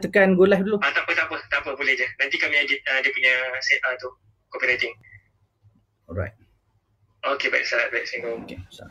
tekan go live dulu. Ah, tak apa, tak apa. Tak apa, boleh je. Nanti kami edit uh, dia punya set, uh, tu, copywriting. Alright. Okey, baik. Salat, baik. Assalamualaikum. Okay. So.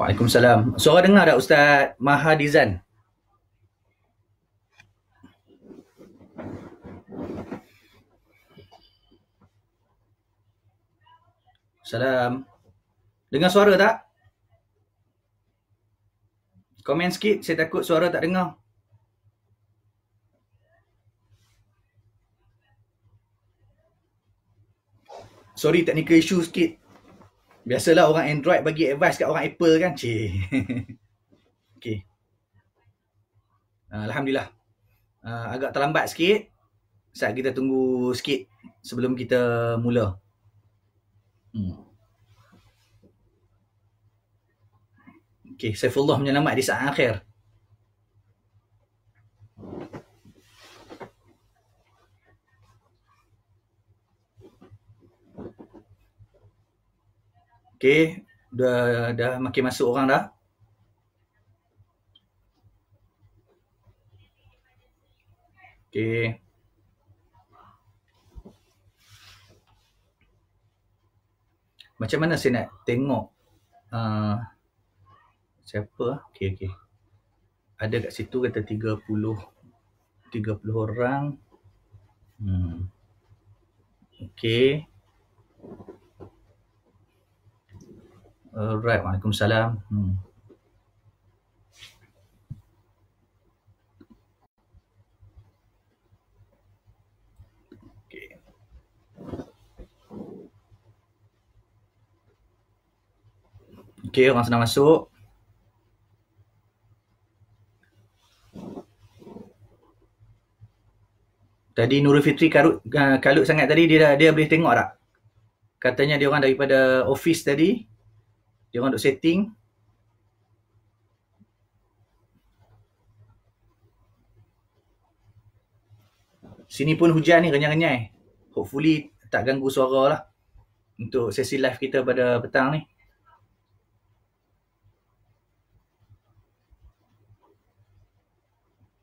Waalaikumsalam. Suara dengar tak Ustaz Mahadizan? Salam. Dengar suara tak? Komen sikit, saya takut suara tak dengar. Sorry technical issue sikit. Biasalah orang Android bagi advice kat orang Apple kan. Cik. okay. Uh, Alhamdulillah. Uh, agak terlambat sikit. Saat kita tunggu sikit sebelum kita mula. Hmm. Okay, Saifullah menyelamat di saat akhir. Okay, dah dah makin masuk orang dah. Okay. Macam mana saya nak tengok uh, siapa? Okay, okay. Ada kat situ kata 30 30 orang. Hmm. Okay. Alright, Waalaikumsalam. Hmm. Okay. Okay, orang senang masuk. Tadi Nurul Fitri karut, uh, kalut sangat tadi, dia dia boleh tengok tak? Katanya dia orang daripada office tadi, dia orang duk setting. Sini pun hujan ni renyai-renyai. Hopefully tak ganggu suara lah. Untuk sesi live kita pada petang ni.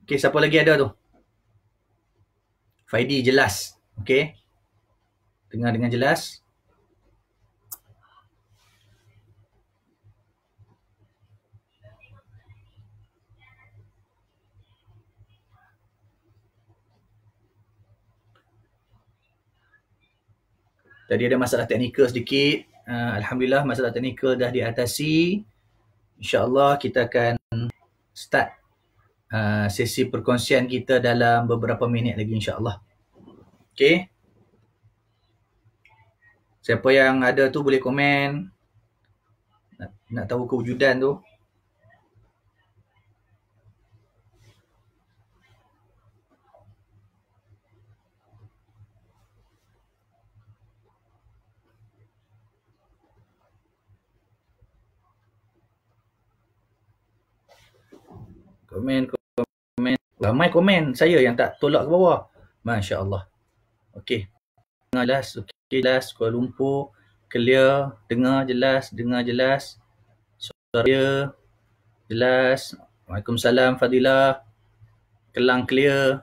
Okay, siapa lagi ada tu? Faidi jelas. Okay. Dengar dengan jelas. Tadi ada masalah teknikal sedikit. Uh, Alhamdulillah masalah teknikal dah diatasi. InsyaAllah kita akan start uh, sesi perkongsian kita dalam beberapa minit lagi insyaAllah. Okay. Siapa yang ada tu boleh komen. Nak, nak tahu kewujudan tu. Komen, komen. Ramai komen saya yang tak tolak ke bawah. Masya Allah. Okey. Dengar jelas. Okey jelas. Kuala Lumpur. Clear. Dengar jelas. Dengar jelas. Suara. Jelas. Waalaikumsalam Fadilah. Kelang clear.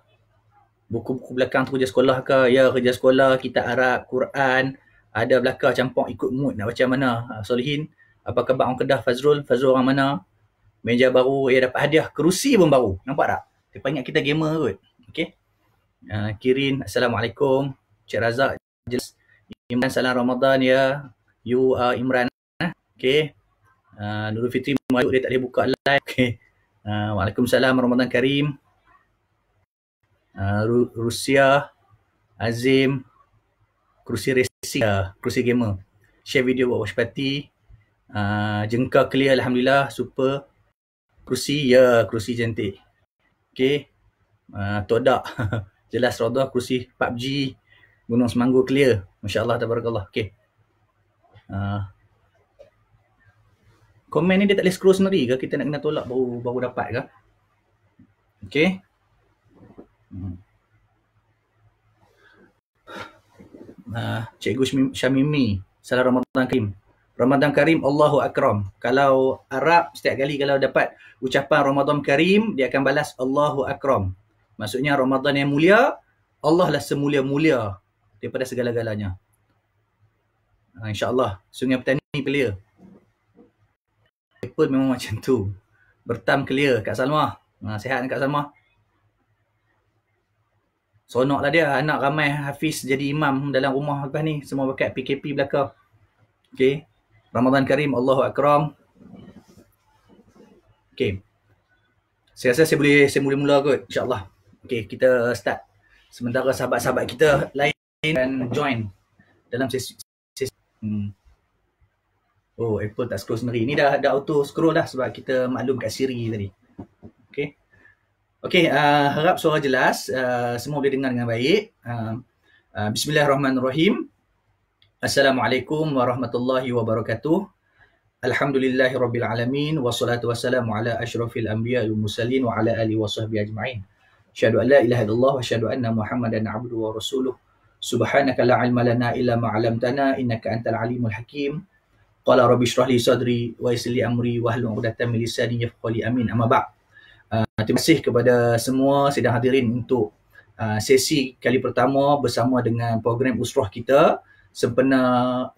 buku-buku belakang tu kerja sekolah ke, ya kerja sekolah, kita Arab, Quran, ada belakang campur ikut mood nak baca mana. Uh, Solihin, apa khabar orang Kedah Fazrul? Fazrul orang mana? Meja baru, ya dapat hadiah, kerusi pun baru. Nampak tak? Dia panggil kita gamer kot. Okay. Uh, Kirin, Assalamualaikum. Cik Razak, jelas. Imran, salam Ramadan ya. You are Imran. Okay. Uh, Nurul Fitri, dia tak boleh buka live. Okay. Uh, Waalaikumsalam Ramadan Karim uh, Rusia, Azim, kerusi racing, uh, kerusi gamer. Share video buat watch party. Uh, jengka clear Alhamdulillah, super. Kerusi, ya kerusi cantik. Okay. Uh, todak, jelas roda kerusi PUBG. Gunung Semanggu clear. Masya Allah, tabarakallah. Okay. Uh, komen ni dia tak boleh scroll sendiri ke? Kita nak kena tolak baru baru dapat ke? Okay. Hmm. Uh, Cikgu Syamimi, salam Ramadan Karim. Ramadan Karim, Allahu Akram. Kalau Arab, setiap kali kalau dapat ucapan Ramadan Karim, dia akan balas Allahu Akram. Maksudnya Ramadan yang mulia, Allah lah semulia-mulia daripada segala-galanya. Uh, InsyaAllah, Sungai Petani clear. Apple memang macam tu. Bertam clear Kak Salma. Uh, sihat Kak Salma? Sonok lah dia. Anak ramai Hafiz jadi imam dalam rumah lepas ni. Semua berkat PKP belakang. Okay. Ramadan Karim. Allahu Akram. Okay. Saya rasa saya boleh saya mula-mula kot. InsyaAllah. Okay. Kita start. Sementara sahabat-sahabat kita lain dan join dalam sesi. sesi. Hmm. Oh, Apple tak scroll sendiri. Ni dah, dah auto scroll dah sebab kita maklum kat Siri tadi. Okay. Okey, uh, harap suara jelas. Uh, semua boleh dengar dengan baik. Uh, uh, Bismillahirrahmanirrahim. Assalamualaikum warahmatullahi wabarakatuh. Alhamdulillahi rabbil alamin. Wassalatu wassalamu ala ashrafil anbiya wal mursalin wa ala alihi wa sahbihi ajma'in. Asyhadu an la ilaha illallah wa asyhadu anna Muhammadan abduhu wa rasuluh. Subhanaka la ilma lana illa ma 'allamtana innaka antal alimul hakim. Qala rabbi shrah li sadri wa yassir amri wa hlul 'uqdatam min lisani yafqahu amin. Amma ba'd. Uh, terima kasih kepada semua sedang hadirin untuk uh, sesi kali pertama bersama dengan program usrah kita sempena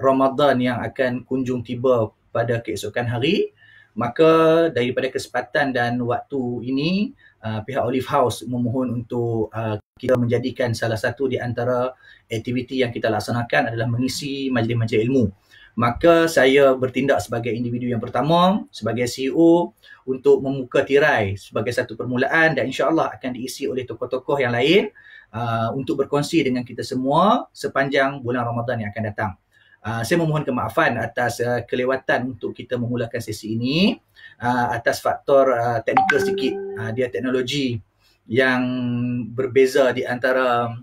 Ramadan yang akan kunjung tiba pada keesokan hari. Maka daripada kesempatan dan waktu ini, uh, pihak Olive House memohon untuk uh, kita menjadikan salah satu di antara aktiviti yang kita laksanakan adalah mengisi majlis-majlis ilmu. Maka saya bertindak sebagai individu yang pertama, sebagai CEO untuk membuka tirai sebagai satu permulaan dan insyaAllah akan diisi oleh tokoh-tokoh yang lain uh, untuk berkongsi dengan kita semua sepanjang bulan Ramadan yang akan datang. Uh, saya memohon kemaafan atas uh, kelewatan untuk kita memulakan sesi ini uh, atas faktor uh, teknikal sedikit. Uh, dia teknologi yang berbeza di antara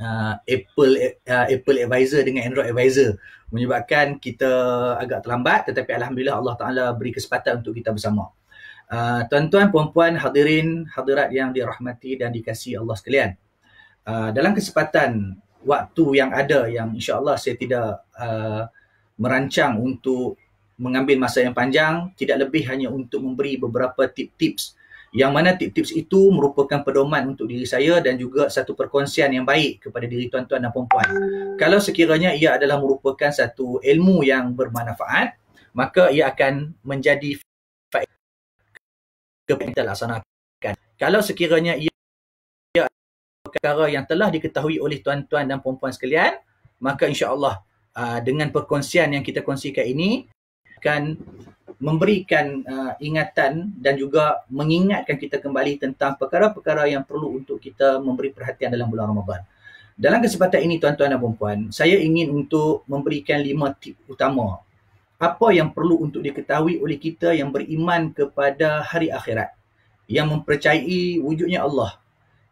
uh, Apple uh, Apple Advisor dengan Android Advisor menyebabkan kita agak terlambat tetapi alhamdulillah Allah Taala beri kesempatan untuk kita bersama. Uh, tuan-tuan, puan-puan, hadirin, hadirat yang dirahmati dan dikasihi Allah sekalian. Uh, dalam kesempatan waktu yang ada yang insya-Allah saya tidak uh, merancang untuk mengambil masa yang panjang, tidak lebih hanya untuk memberi beberapa tip-tips yang mana tips-tips itu merupakan pedoman untuk diri saya dan juga satu perkongsian yang baik kepada diri tuan-tuan dan puan-puan. Kalau sekiranya ia adalah merupakan satu ilmu yang bermanfaat, maka ia akan menjadi faedah kita laksanakan. Kalau sekiranya ia perkara yang telah diketahui oleh tuan-tuan dan puan-puan sekalian, maka insya-Allah uh, dengan perkongsian yang kita kongsikan ini akan memberikan uh, ingatan dan juga mengingatkan kita kembali tentang perkara-perkara yang perlu untuk kita memberi perhatian dalam bulan Ramadan. Dalam kesempatan ini tuan-tuan dan puan-puan, saya ingin untuk memberikan lima tip utama. Apa yang perlu untuk diketahui oleh kita yang beriman kepada hari akhirat. Yang mempercayai wujudnya Allah.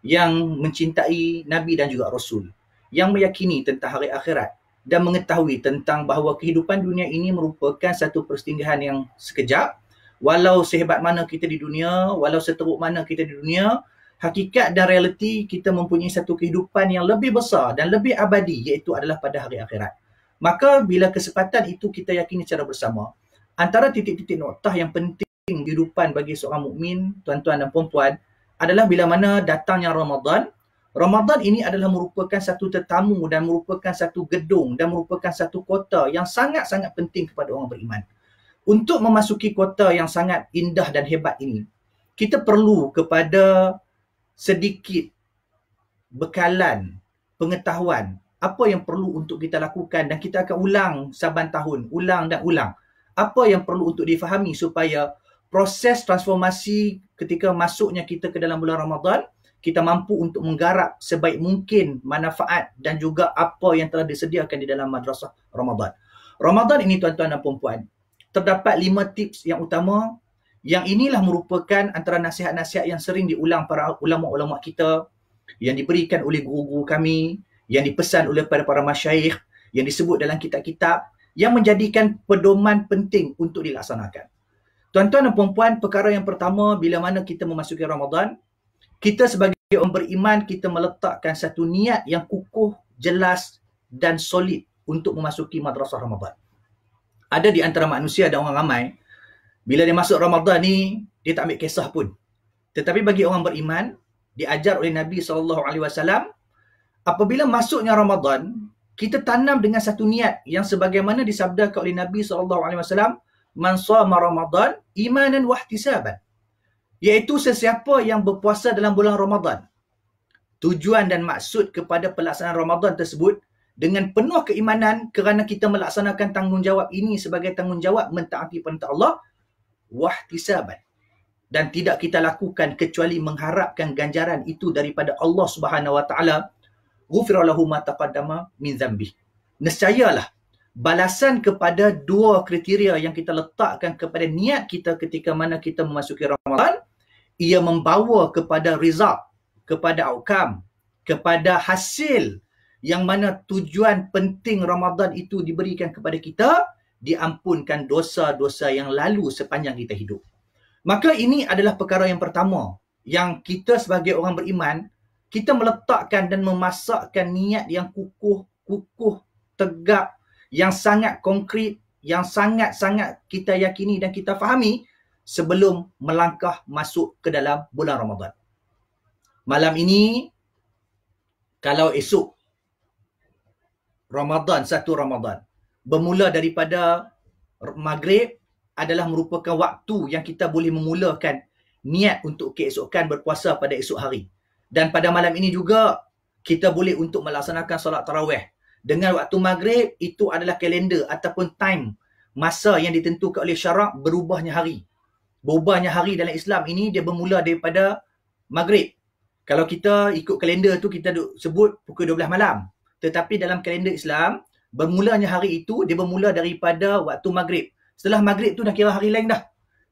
Yang mencintai Nabi dan juga Rasul. Yang meyakini tentang hari akhirat dan mengetahui tentang bahawa kehidupan dunia ini merupakan satu persinggahan yang sekejap walau sehebat mana kita di dunia walau seteruk mana kita di dunia hakikat dan realiti kita mempunyai satu kehidupan yang lebih besar dan lebih abadi iaitu adalah pada hari akhirat maka bila kesempatan itu kita yakini secara bersama antara titik-titik noktah yang penting kehidupan bagi seorang mukmin tuan-tuan dan puan-puan adalah bila mana datangnya Ramadan Ramadan ini adalah merupakan satu tetamu dan merupakan satu gedung dan merupakan satu kota yang sangat-sangat penting kepada orang beriman. Untuk memasuki kota yang sangat indah dan hebat ini, kita perlu kepada sedikit bekalan pengetahuan apa yang perlu untuk kita lakukan dan kita akan ulang saban tahun, ulang dan ulang. Apa yang perlu untuk difahami supaya proses transformasi ketika masuknya kita ke dalam bulan Ramadan kita mampu untuk menggarap sebaik mungkin manfaat dan juga apa yang telah disediakan di dalam madrasah Ramadan. Ramadan ini tuan-tuan dan puan-puan, terdapat lima tips yang utama yang inilah merupakan antara nasihat-nasihat yang sering diulang para ulama-ulama kita yang diberikan oleh guru-guru kami, yang dipesan oleh para para masyayikh, yang disebut dalam kitab-kitab yang menjadikan pedoman penting untuk dilaksanakan. Tuan-tuan dan puan-puan, perkara yang pertama bila mana kita memasuki Ramadan, kita sebagai orang beriman kita meletakkan satu niat yang kukuh, jelas dan solid untuk memasuki madrasah Ramadan. Ada di antara manusia ada orang ramai bila dia masuk Ramadan ni dia tak ambil kisah pun. Tetapi bagi orang beriman diajar oleh Nabi SAW apabila masuknya Ramadan kita tanam dengan satu niat yang sebagaimana disabdakan oleh Nabi SAW man sama Ramadan imanan wahtisaban iaitu sesiapa yang berpuasa dalam bulan Ramadan. Tujuan dan maksud kepada pelaksanaan Ramadan tersebut dengan penuh keimanan kerana kita melaksanakan tanggungjawab ini sebagai tanggungjawab mentaati perintah Allah wahtisaban dan tidak kita lakukan kecuali mengharapkan ganjaran itu daripada Allah Subhanahu wa taala ghufiralahu ma taqaddama min dhanbi. Nescayalah balasan kepada dua kriteria yang kita letakkan kepada niat kita ketika mana kita memasuki Ramadan ia membawa kepada result, kepada outcome, kepada hasil yang mana tujuan penting Ramadan itu diberikan kepada kita, diampunkan dosa-dosa yang lalu sepanjang kita hidup. Maka ini adalah perkara yang pertama yang kita sebagai orang beriman, kita meletakkan dan memasakkan niat yang kukuh, kukuh, tegak, yang sangat konkret, yang sangat-sangat kita yakini dan kita fahami sebelum melangkah masuk ke dalam bulan Ramadan. Malam ini, kalau esok Ramadan, satu Ramadan, bermula daripada maghrib adalah merupakan waktu yang kita boleh memulakan niat untuk keesokan berpuasa pada esok hari. Dan pada malam ini juga, kita boleh untuk melaksanakan solat tarawih. Dengan waktu maghrib, itu adalah kalender ataupun time masa yang ditentukan oleh syarak berubahnya hari berubahnya hari dalam Islam ini dia bermula daripada maghrib. Kalau kita ikut kalender tu kita sebut pukul 12 malam. Tetapi dalam kalender Islam, bermulanya hari itu dia bermula daripada waktu maghrib. Setelah maghrib tu dah kira hari lain dah.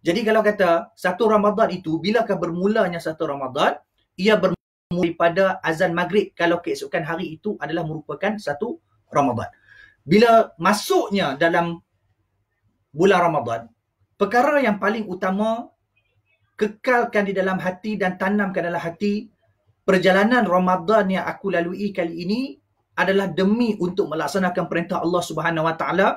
Jadi kalau kata satu Ramadan itu, bilakah bermulanya satu Ramadan, ia bermula daripada azan maghrib kalau keesokan hari itu adalah merupakan satu Ramadan. Bila masuknya dalam bulan Ramadan, perkara yang paling utama kekalkan di dalam hati dan tanamkan dalam hati perjalanan Ramadan yang aku lalui kali ini adalah demi untuk melaksanakan perintah Allah Subhanahu Wa Taala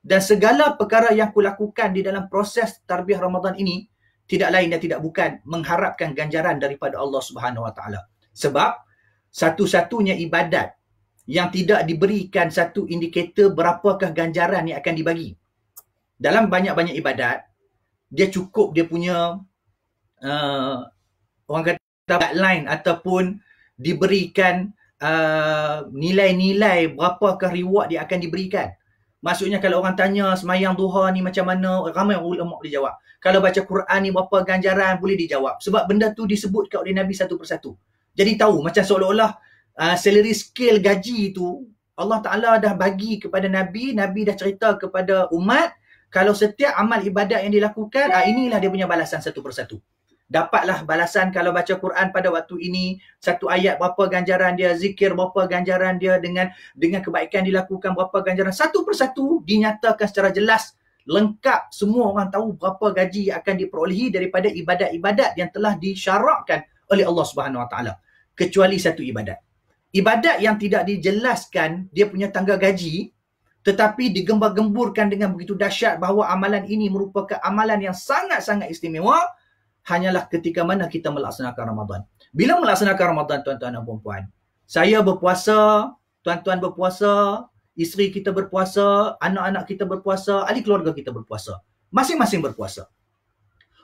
dan segala perkara yang aku lakukan di dalam proses tarbiyah Ramadan ini tidak lain dan tidak bukan mengharapkan ganjaran daripada Allah Subhanahu Wa Taala. Sebab satu-satunya ibadat yang tidak diberikan satu indikator berapakah ganjaran yang akan dibagi. Dalam banyak-banyak ibadat, dia cukup dia punya uh, orang kata guideline ataupun diberikan uh, nilai-nilai berapakah reward dia akan diberikan. Maksudnya kalau orang tanya semayang duha ni macam mana, ramai ulama boleh jawab. Kalau baca Quran ni berapa ganjaran boleh dijawab. Sebab benda tu disebutkan oleh Nabi satu persatu. Jadi tahu macam seolah-olah uh, salary scale gaji tu Allah Ta'ala dah bagi kepada Nabi, Nabi dah cerita kepada umat, kalau setiap amal ibadat yang dilakukan, ah, inilah dia punya balasan satu persatu. Dapatlah balasan kalau baca Quran pada waktu ini, satu ayat berapa ganjaran dia, zikir berapa ganjaran dia dengan dengan kebaikan dilakukan berapa ganjaran. Satu persatu dinyatakan secara jelas, lengkap semua orang tahu berapa gaji yang akan diperolehi daripada ibadat-ibadat yang telah disyarakkan oleh Allah Subhanahu Wa Taala. Kecuali satu ibadat. Ibadat yang tidak dijelaskan dia punya tangga gaji, tetapi digembar-gemburkan dengan begitu dahsyat bahawa amalan ini merupakan amalan yang sangat-sangat istimewa hanyalah ketika mana kita melaksanakan Ramadan. Bila melaksanakan Ramadan tuan-tuan dan puan-puan, saya berpuasa, tuan-tuan berpuasa, isteri kita berpuasa, anak-anak kita berpuasa, ahli keluarga kita berpuasa. Masing-masing berpuasa.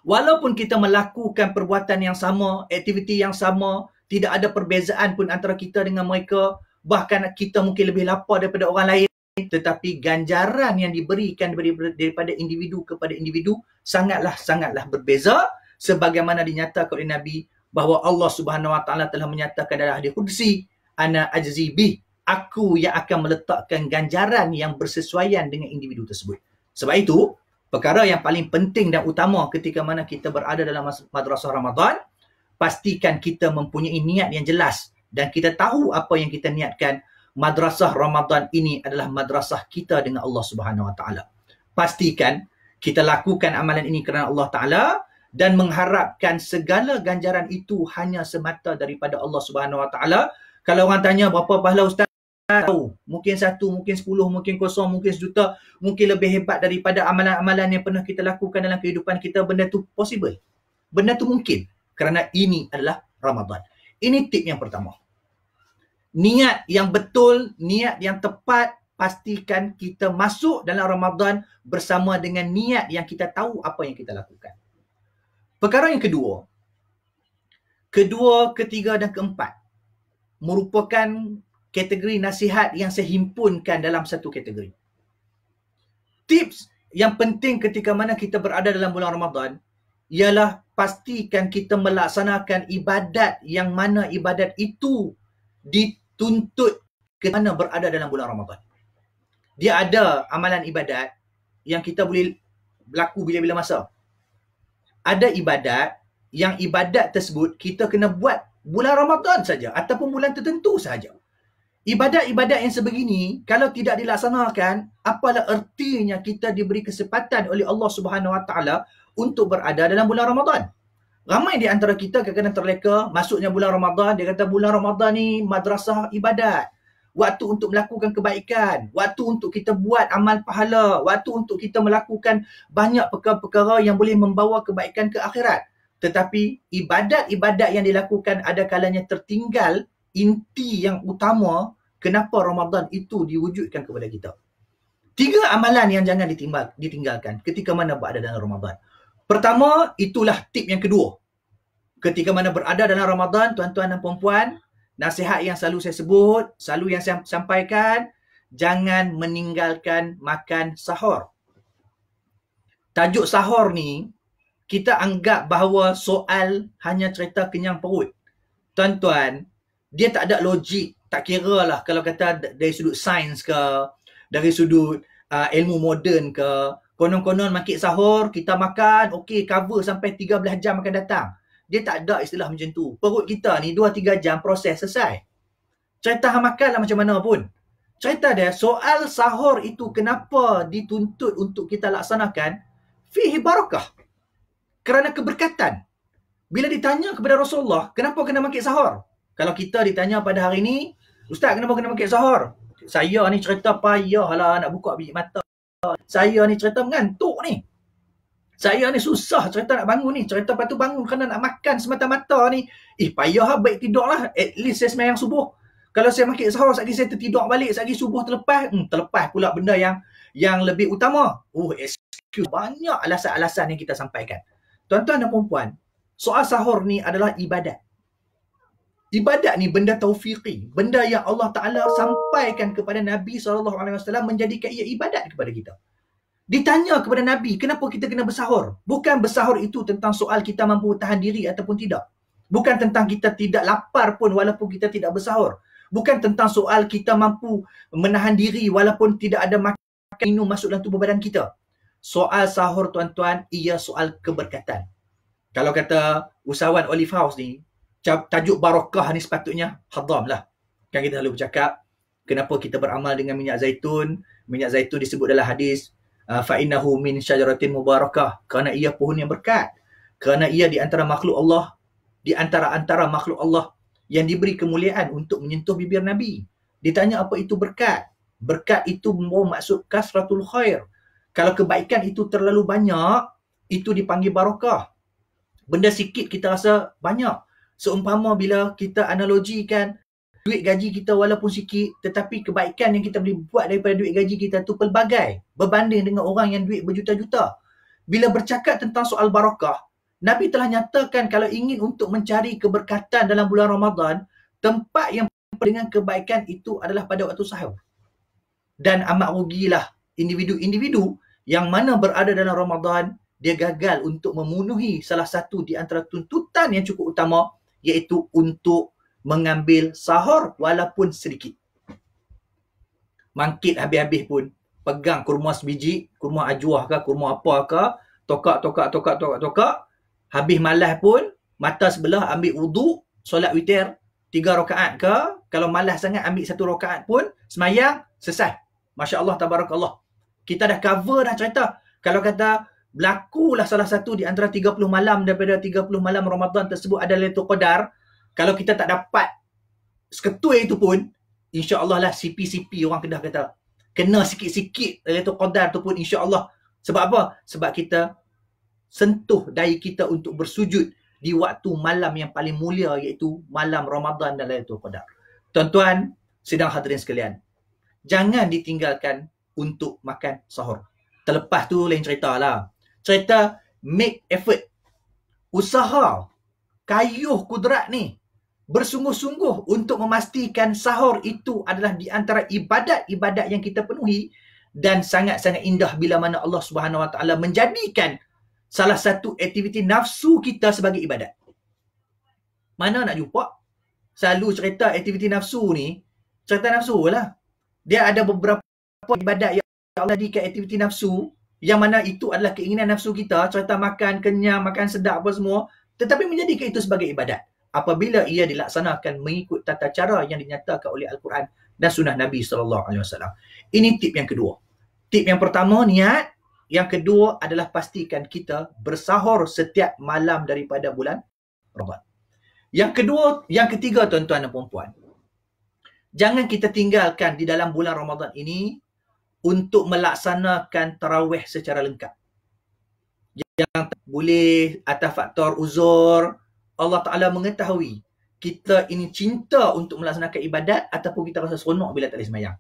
Walaupun kita melakukan perbuatan yang sama, aktiviti yang sama, tidak ada perbezaan pun antara kita dengan mereka, bahkan kita mungkin lebih lapar daripada orang lain, tetapi ganjaran yang diberikan daripada individu kepada individu sangatlah sangatlah berbeza sebagaimana dinyatakan oleh Nabi bahawa Allah Subhanahu Wa Taala telah menyatakan dalam hadis qudsi ana ajzi bi aku yang akan meletakkan ganjaran yang bersesuaian dengan individu tersebut. Sebab itu, perkara yang paling penting dan utama ketika mana kita berada dalam madrasah Ramadan, pastikan kita mempunyai niat yang jelas dan kita tahu apa yang kita niatkan. Madrasah Ramadan ini adalah madrasah kita dengan Allah Subhanahu Wa Taala. Pastikan kita lakukan amalan ini kerana Allah Taala dan mengharapkan segala ganjaran itu hanya semata daripada Allah Subhanahu Wa Taala. Kalau orang tanya berapa pahala ustaz tahu. Mungkin satu, mungkin sepuluh, mungkin kosong, mungkin sejuta. Mungkin lebih hebat daripada amalan-amalan yang pernah kita lakukan dalam kehidupan kita. Benda tu possible. Benda tu mungkin. Kerana ini adalah Ramadan. Ini tip yang pertama. Niat yang betul, niat yang tepat, pastikan kita masuk dalam Ramadan bersama dengan niat yang kita tahu apa yang kita lakukan. Perkara yang kedua. Kedua, ketiga dan keempat merupakan kategori nasihat yang saya himpunkan dalam satu kategori. Tips yang penting ketika mana kita berada dalam bulan Ramadan ialah pastikan kita melaksanakan ibadat yang mana ibadat itu dituntut ke mana berada dalam bulan Ramadan. Dia ada amalan ibadat yang kita boleh berlaku bila-bila masa. Ada ibadat yang ibadat tersebut kita kena buat bulan Ramadan saja ataupun bulan tertentu saja ibadat-ibadat yang sebegini kalau tidak dilaksanakan apalah ertinya kita diberi kesempatan oleh Allah Subhanahu Wa Taala untuk berada dalam bulan Ramadan? Ramai di antara kita kadang-kadang terleka masuknya bulan Ramadan dia kata bulan Ramadan ni madrasah ibadat. Waktu untuk melakukan kebaikan waktu untuk kita buat amal pahala waktu untuk kita melakukan banyak perkara-perkara yang boleh membawa kebaikan ke akhirat. Tetapi ibadat-ibadat yang dilakukan ada kalanya tertinggal inti yang utama kenapa Ramadan itu diwujudkan kepada kita. Tiga amalan yang jangan ditimbal, ditinggalkan ketika mana berada dalam Ramadan. Pertama, itulah tip yang kedua. Ketika mana berada dalam Ramadan, tuan-tuan dan puan-puan, nasihat yang selalu saya sebut, selalu yang saya sampaikan, jangan meninggalkan makan sahur. Tajuk sahur ni, kita anggap bahawa soal hanya cerita kenyang perut. Tuan-tuan, dia tak ada logik tak kira lah. Kalau kata dari sudut sains ke dari sudut uh, ilmu moden ke konon-konon makin sahur kita makan okey cover sampai 13 jam akan datang. Dia tak ada istilah macam tu. Perut kita ni 2-3 jam proses selesai. Cerita makan lah macam mana pun. Cerita dia soal sahur itu kenapa dituntut untuk kita laksanakan? Fihi barakah kerana keberkatan. Bila ditanya kepada Rasulullah kenapa kena makan sahur? Kalau kita ditanya pada hari ini Ustaz kenapa kena pakai sahur? Saya ni cerita payah lah nak buka biji mata. Saya ni cerita mengantuk ni. Saya ni susah cerita nak bangun ni. Cerita lepas tu bangun kerana nak makan semata-mata ni. Eh payah lah baik tidur lah. At least saya semayang subuh. Kalau saya makan sahur, lagi saya tertidur balik. Lagi subuh terlepas. Hmm, terlepas pula benda yang yang lebih utama. Oh excuse. Banyak alasan-alasan yang kita sampaikan. Tuan-tuan dan perempuan, soal sahur ni adalah ibadat. Ibadat ni benda taufiqi, benda yang Allah Taala sampaikan kepada Nabi SAW menjadikan ia ibadat kepada kita. Ditanya kepada Nabi, kenapa kita kena bersahur? Bukan bersahur itu tentang soal kita mampu tahan diri ataupun tidak. Bukan tentang kita tidak lapar pun walaupun kita tidak bersahur. Bukan tentang soal kita mampu menahan diri walaupun tidak ada makan minum masuk dalam tubuh badan kita. Soal sahur tuan-tuan, ia soal keberkatan. Kalau kata usahawan Olive House ni, tajuk barakah ni sepatutnya hadam lah. Kan kita selalu bercakap, kenapa kita beramal dengan minyak zaitun. Minyak zaitun disebut dalam hadis, uh, fa'innahu min syajaratin mubarakah. Kerana ia pohon yang berkat. Kerana ia di antara makhluk Allah, di antara-antara makhluk Allah yang diberi kemuliaan untuk menyentuh bibir Nabi. Ditanya apa itu berkat? Berkat itu membawa maksud kasratul khair. Kalau kebaikan itu terlalu banyak, itu dipanggil barakah. Benda sikit kita rasa banyak Seumpama bila kita analogikan duit gaji kita walaupun sikit tetapi kebaikan yang kita boleh buat daripada duit gaji kita tu pelbagai berbanding dengan orang yang duit berjuta-juta. Bila bercakap tentang soal barakah, Nabi telah nyatakan kalau ingin untuk mencari keberkatan dalam bulan Ramadan, tempat yang dengan kebaikan itu adalah pada waktu sahur. Dan amat rugilah individu-individu yang mana berada dalam Ramadan, dia gagal untuk memenuhi salah satu di antara tuntutan yang cukup utama iaitu untuk mengambil sahur walaupun sedikit. Mangkit habis-habis pun pegang kurma sebiji, kurma ajuah ke, kurma apa ke, tokak, tokak, tokak, tokak, tokak. Habis malas pun, mata sebelah ambil wuduk, solat witir, tiga rakaat ke. Kalau malas sangat ambil satu rakaat pun, semayang, selesai. Masya Allah, tabarakallah. Kita dah cover dah cerita. Kalau kata, berlakulah salah satu di antara 30 malam daripada 30 malam Ramadan tersebut adalah Lailatul Qadar, kalau kita tak dapat seketui itu pun, insya Allah lah CP-CP orang Kedah kata. Kena sikit-sikit Lailatul Qadar tu pun insya Allah. Sebab apa? Sebab kita sentuh daya kita untuk bersujud di waktu malam yang paling mulia iaitu malam Ramadan dan Lailatul Qadar. Tuan-tuan, sedang hadirin sekalian. Jangan ditinggalkan untuk makan sahur. Terlepas tu lain cerita lah. Cerita make effort. Usaha. Kayuh kudrat ni bersungguh-sungguh untuk memastikan sahur itu adalah di antara ibadat-ibadat yang kita penuhi dan sangat-sangat indah bila mana Allah Subhanahu Wa Taala menjadikan salah satu aktiviti nafsu kita sebagai ibadat. Mana nak jumpa? Selalu cerita aktiviti nafsu ni, cerita nafsu lah. Dia ada beberapa ibadat yang Allah jadikan aktiviti nafsu yang mana itu adalah keinginan nafsu kita, cerita makan, kenyang, makan sedap apa semua, tetapi menjadikan itu sebagai ibadat apabila ia dilaksanakan mengikut tata cara yang dinyatakan oleh Al-Quran dan sunnah Nabi SAW. Ini tip yang kedua. Tip yang pertama, niat. Yang kedua adalah pastikan kita bersahur setiap malam daripada bulan Ramadan. Yang kedua, yang ketiga tuan-tuan dan puan-puan. Jangan kita tinggalkan di dalam bulan Ramadan ini untuk melaksanakan tarawih secara lengkap. Yang boleh atas faktor uzur, Allah Ta'ala mengetahui kita ini cinta untuk melaksanakan ibadat ataupun kita rasa seronok bila tak boleh semayang.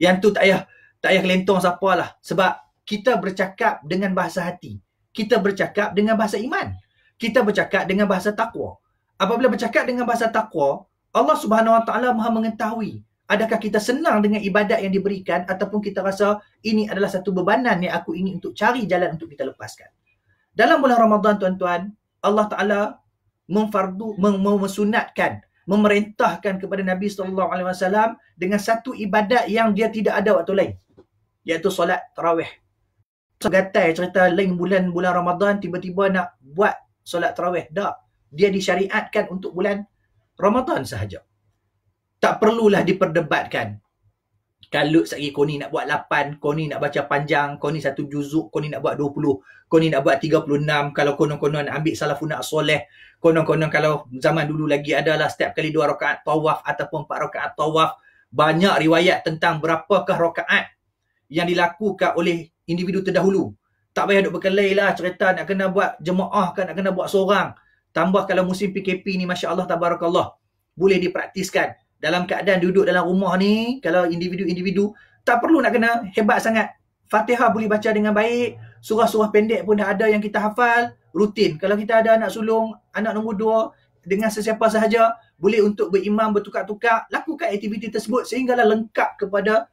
Yang tu tak payah, tak payah kelentong siapa lah. Sebab kita bercakap dengan bahasa hati. Kita bercakap dengan bahasa iman. Kita bercakap dengan bahasa takwa. Apabila bercakap dengan bahasa takwa, Allah Subhanahu Wa Ta'ala maha mengetahui adakah kita senang dengan ibadat yang diberikan ataupun kita rasa ini adalah satu bebanan yang aku ingin untuk cari jalan untuk kita lepaskan. Dalam bulan Ramadan tuan-tuan, Allah Ta'ala memfardu mesunatkan memerintahkan kepada Nabi sallallahu alaihi wasallam dengan satu ibadat yang dia tidak ada waktu lain iaitu solat tarawih. Segatai cerita lain bulan-bulan Ramadan tiba-tiba nak buat solat tarawih. Tak. Dia disyariatkan untuk bulan Ramadan sahaja. Tak perlulah diperdebatkan kalau sekali kau ni nak buat 8, kau ni nak baca panjang, kau ni satu juzuk, kau ni nak buat 20, kau ni nak buat 36, kalau konon-konon ambil salafun nak soleh, konon-konon kalau zaman dulu lagi adalah setiap kali dua rakaat tawaf ataupun empat rakaat tawaf, banyak riwayat tentang berapakah rakaat yang dilakukan oleh individu terdahulu. Tak payah duk berkelai lah cerita nak kena buat jemaah kan, nak kena buat seorang. Tambah kalau musim PKP ni, Masya Allah, Tabarakallah. Boleh dipraktiskan dalam keadaan duduk dalam rumah ni kalau individu-individu tak perlu nak kena hebat sangat. Fatihah boleh baca dengan baik surah-surah pendek pun dah ada yang kita hafal rutin. Kalau kita ada anak sulung anak nombor dua dengan sesiapa sahaja boleh untuk berimam bertukar-tukar lakukan aktiviti tersebut sehinggalah lengkap kepada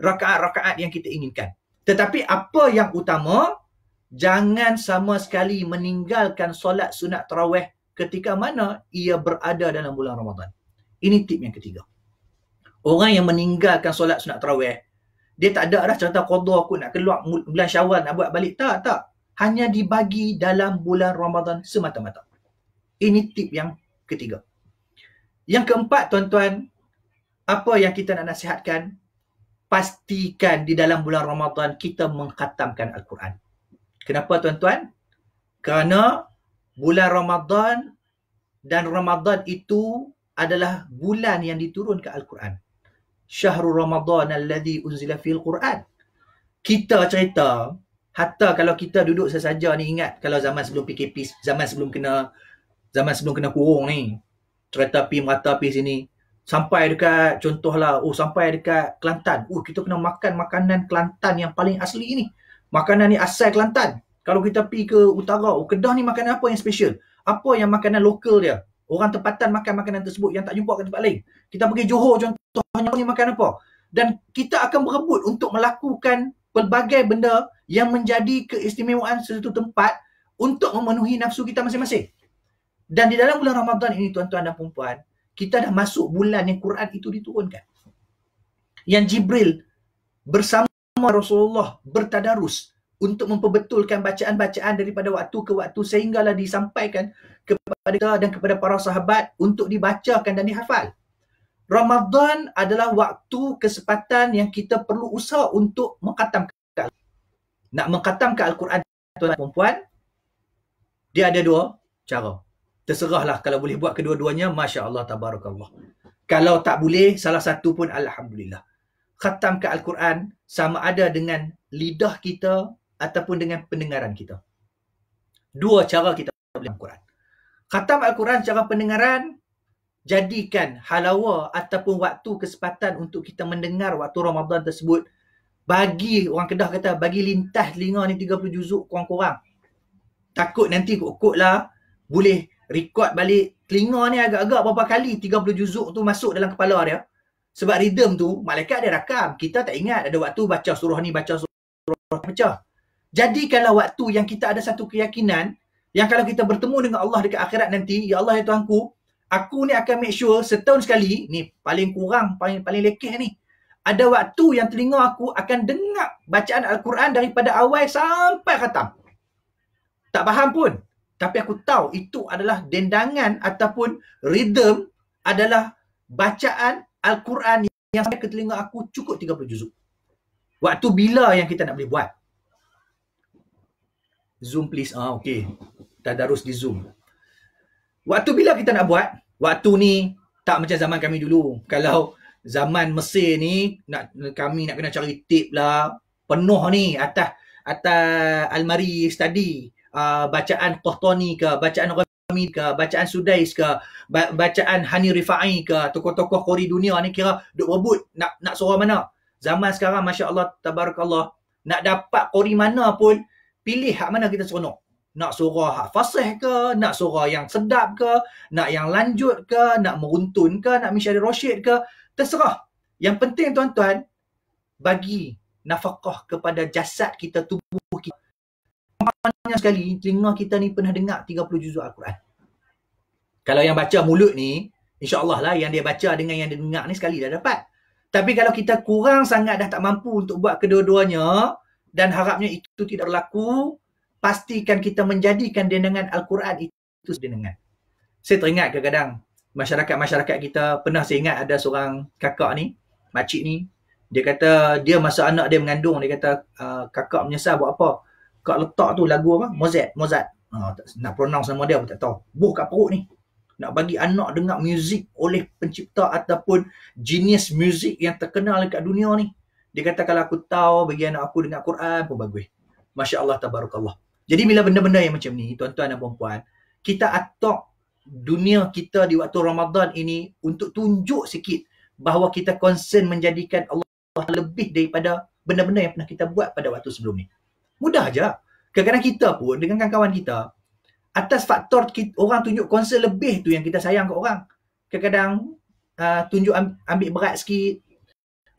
rakaat-rakaat yang kita inginkan. Tetapi apa yang utama jangan sama sekali meninggalkan solat sunat tarawih ketika mana ia berada dalam bulan Ramadan ini tip yang ketiga. Orang yang meninggalkan solat sunat tarawih, dia tak ada dah cerita qadha aku nak keluar bulan Syawal nak buat balik. Tak, tak. Hanya dibagi dalam bulan Ramadan semata-mata. Ini tip yang ketiga. Yang keempat, tuan-tuan, apa yang kita nak nasihatkan? Pastikan di dalam bulan Ramadan kita mengkhatamkan Al-Quran. Kenapa, tuan-tuan? Kerana bulan Ramadan dan Ramadan itu adalah bulan yang diturunkan Al-Quran. Syahrul Ramadan alladhi unzila fil Quran. Kita cerita, hatta kalau kita duduk sesaja ni ingat kalau zaman sebelum PKP, zaman sebelum kena zaman sebelum kena kurung ni. Kereta api merata api sini. Sampai dekat contohlah, oh sampai dekat Kelantan. Oh kita kena makan makanan Kelantan yang paling asli ni. Makanan ni asal Kelantan. Kalau kita pergi ke utara, oh Kedah ni makanan apa yang special? Apa yang makanan lokal dia? Orang tempatan makan makanan tersebut yang tak jumpa ke tempat lain. Kita pergi Johor contohnya ni makan apa? Dan kita akan berebut untuk melakukan pelbagai benda yang menjadi keistimewaan sesuatu tempat untuk memenuhi nafsu kita masing-masing. Dan di dalam bulan Ramadan ini tuan-tuan dan puan kita dah masuk bulan yang Quran itu diturunkan. Yang Jibril bersama Rasulullah bertadarus untuk memperbetulkan bacaan-bacaan daripada waktu ke waktu sehinggalah disampaikan kepada kita dan kepada para sahabat untuk dibacakan dan dihafal. Ramadan adalah waktu kesempatan yang kita perlu usaha untuk mengkatamkan nak mengkatamkan Al-Quran tuan dan puan dia ada dua cara. Terserahlah kalau boleh buat kedua-duanya Masya Allah Tabarakallah. Kalau tak boleh salah satu pun Alhamdulillah. Khatamkan Al-Quran sama ada dengan lidah kita ataupun dengan pendengaran kita. Dua cara kita boleh Al-Quran khatam Al-Quran secara pendengaran jadikan halawa ataupun waktu kesempatan untuk kita mendengar waktu Ramadan tersebut bagi orang Kedah kata bagi lintas telinga ni 30 juzuk kurang-kurang takut nanti kok-kok lah boleh record balik telinga ni agak-agak berapa kali 30 juzuk tu masuk dalam kepala dia. Sebab rhythm tu malaikat ada rakam. Kita tak ingat ada waktu baca surah ni, baca surah baca. Jadikanlah waktu yang kita ada satu keyakinan yang kalau kita bertemu dengan Allah dekat akhirat nanti, ya Allah ya Tuhanku, aku ni akan make sure setahun sekali, ni paling kurang, paling paling lekeh ni. Ada waktu yang telinga aku akan dengar bacaan Al-Quran daripada awal sampai khatam. Tak faham pun. Tapi aku tahu itu adalah dendangan ataupun rhythm adalah bacaan Al-Quran yang sampai ke telinga aku cukup 30 juzuk. Waktu bila yang kita nak boleh buat? Zoom please. Ah, okay. Tadarus di Zoom. Waktu bila kita nak buat? Waktu ni tak macam zaman kami dulu. Kalau zaman Mesir ni nak kami nak kena cari tip lah penuh ni atas atas almari study uh, bacaan Qahtani ke, bacaan Rami ke, bacaan Sudais ke, bacaan Hani Rifai ke, tokoh-tokoh kori dunia ni kira duk rebut nak nak surah mana. Zaman sekarang Masya Allah, Tabarakallah, nak dapat kori mana pun, pilih hak mana kita seronok. Nak surah hak fasih ke, nak surah yang sedap ke, nak yang lanjut ke, nak meruntun ke, nak Mishari Rashid ke, terserah. Yang penting tuan-tuan, bagi nafkah kepada jasad kita, tubuh kita banyak sekali telinga kita ni pernah dengar 30 juzuk Al-Quran. Kalau yang baca mulut ni, insya-Allah lah yang dia baca dengan yang dia dengar ni sekali dah dapat. Tapi kalau kita kurang sangat dah tak mampu untuk buat kedua-duanya dan harapnya itu tidak berlaku, pastikan kita menjadikan dendangan Al-Quran itu dendangan. Saya teringat kadang-kadang masyarakat-masyarakat kita pernah saya ingat ada seorang kakak ni, makcik ni, dia kata dia masa anak dia mengandung, dia kata uh, kakak menyesal buat apa? kat letak tu lagu apa? Mozart, Mozart. Ha, nak pronounce nama dia pun tak tahu. Buh kat perut ni. Nak bagi anak dengar muzik oleh pencipta ataupun genius muzik yang terkenal dekat dunia ni. Dia kata kalau aku tahu bagi anak aku dengar Quran pun bagus. Masya Allah, tabarakallah. Jadi bila benda-benda yang macam ni, tuan-tuan dan puan-puan, kita atok dunia kita di waktu Ramadan ini untuk tunjuk sikit bahawa kita concern menjadikan Allah lebih daripada benda-benda yang pernah kita buat pada waktu sebelum ni. Mudah aja. Kadang-kadang kita pun dengan kawan-kawan kita, atas faktor kita, orang tunjuk concern lebih tu yang kita sayang ke orang. Kadang-kadang uh, tunjuk ambil berat sikit,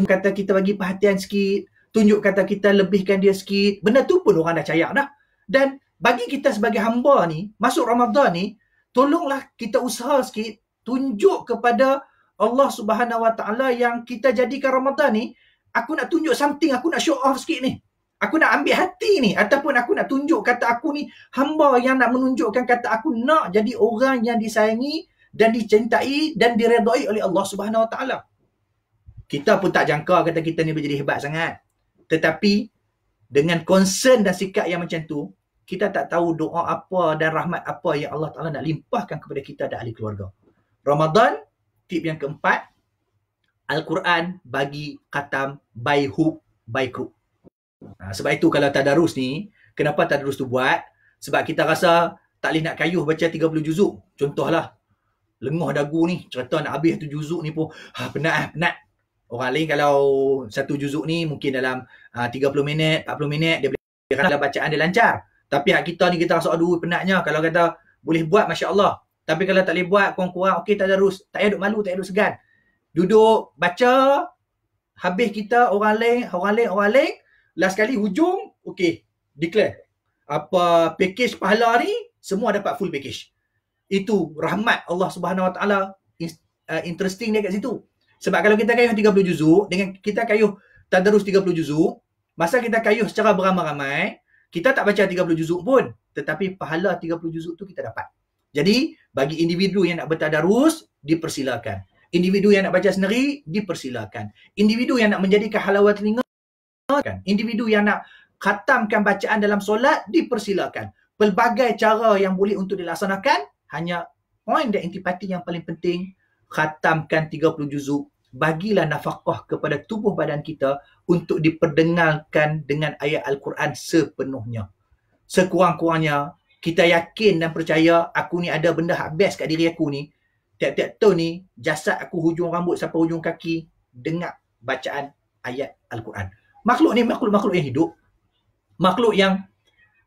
kata kita bagi perhatian sikit, tunjuk kata kita lebihkan dia sikit. Benda tu pun orang dah cayak dah. Dan bagi kita sebagai hamba ni, masuk Ramadan ni, tolonglah kita usaha sikit, tunjuk kepada Allah Subhanahu Wa Taala yang kita jadikan Ramadan ni, aku nak tunjuk something, aku nak show off sikit ni. Aku nak ambil hati ni ataupun aku nak tunjuk kata aku ni hamba yang nak menunjukkan kata aku nak jadi orang yang disayangi dan dicintai dan diredai oleh Allah Subhanahu Wa Taala. Kita pun tak jangka kata kita ni menjadi hebat sangat. Tetapi dengan concern dan sikap yang macam tu, kita tak tahu doa apa dan rahmat apa yang Allah Taala nak limpahkan kepada kita dan ahli keluarga. Ramadan, tip yang keempat, Al-Quran bagi khatam by hook by crook. Ha, sebab itu kalau tadarus ni, kenapa tadarus tu buat? Sebab kita rasa tak boleh nak kayuh baca 30 juzuk. Contohlah, lenguh dagu ni, cerita nak habis tu juzuk ni pun, ha, penat lah, penat. Orang lain kalau satu juzuk ni mungkin dalam uh, 30 minit, 40 minit, dia boleh dalam bacaan dia lancar. Tapi hak kita ni kita rasa aduh penatnya kalau kata boleh buat Masya Allah. Tapi kalau tak boleh buat kurang-kurang, okey tak ada rus. Tak payah duk malu, tak payah duk segan. Duduk, baca, habis kita orang lain, orang lain, orang lain. Last kali hujung, okey, declare. Apa package pahala ni, semua dapat full package. Itu rahmat Allah Subhanahu Wa Taala uh, interesting dia kat situ. Sebab kalau kita kayuh 30 juzuk dengan kita kayuh tadarus 30 juzuk, masa kita kayuh secara beramai-ramai, kita tak baca 30 juzuk pun, tetapi pahala 30 juzuk tu kita dapat. Jadi, bagi individu yang nak bertadarus, dipersilakan. Individu yang nak baca sendiri, dipersilakan. Individu yang nak menjadikan halawat telinga, individu yang nak khatamkan bacaan dalam solat, dipersilakan. Pelbagai cara yang boleh untuk dilaksanakan, hanya poin dan intipati yang paling penting, khatamkan 30 juzuk, bagilah nafkah kepada tubuh badan kita untuk diperdengarkan dengan ayat Al-Quran sepenuhnya. Sekurang-kurangnya, kita yakin dan percaya aku ni ada benda habis kat diri aku ni. Tiap-tiap tahun ni, jasad aku hujung rambut sampai hujung kaki, dengar bacaan ayat Al-Quran. Makhluk ni makhluk-makhluk yang hidup. Makhluk yang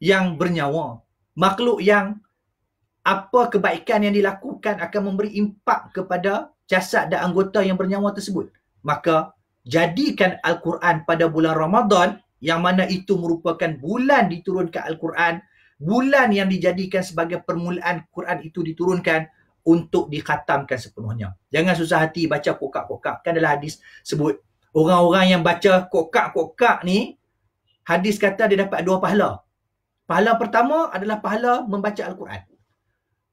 yang bernyawa. Makhluk yang apa kebaikan yang dilakukan akan memberi impak kepada jasad dan anggota yang bernyawa tersebut. Maka jadikan Al-Quran pada bulan Ramadan yang mana itu merupakan bulan diturunkan Al-Quran, bulan yang dijadikan sebagai permulaan Quran itu diturunkan untuk dikhatamkan sepenuhnya. Jangan susah hati baca kokak-kokak. Kan dalam hadis sebut orang-orang yang baca kokak-kokak ni hadis kata dia dapat dua pahala. Pahala pertama adalah pahala membaca Al-Quran.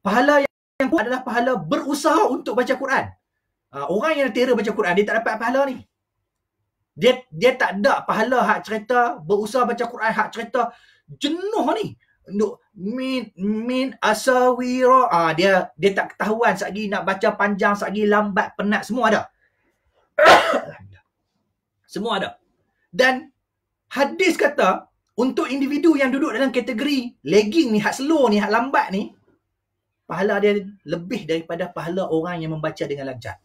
Pahala yang kedua adalah pahala berusaha untuk baca Quran. Uh, orang yang tera baca Quran, dia tak dapat pahala ni. Dia dia tak ada pahala hak cerita berusaha baca Quran, hak cerita jenuh ni. Untuk min min asawira. Ah dia dia tak ketahuan lagi nak baca panjang, lagi lambat, penat semua ada. semua ada. Dan hadis kata untuk individu yang duduk dalam kategori lagging ni, hak slow ni, hak lambat ni, pahala dia lebih daripada pahala orang yang membaca dengan lancar.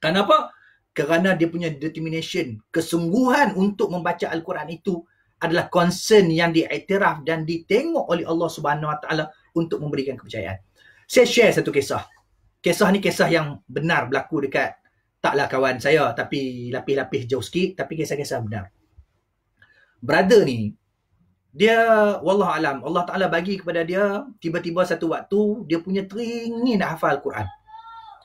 Kenapa? Kerana dia punya determination, kesungguhan untuk membaca Al-Quran itu adalah concern yang diiktiraf dan ditengok oleh Allah Subhanahu Wa Taala untuk memberikan kepercayaan. Saya share satu kisah. Kisah ni kisah yang benar berlaku dekat taklah kawan saya tapi lapis-lapis jauh sikit tapi kisah-kisah benar. Brother ni dia wallah alam Allah Taala bagi kepada dia tiba-tiba satu waktu dia punya teringin nak hafal Quran.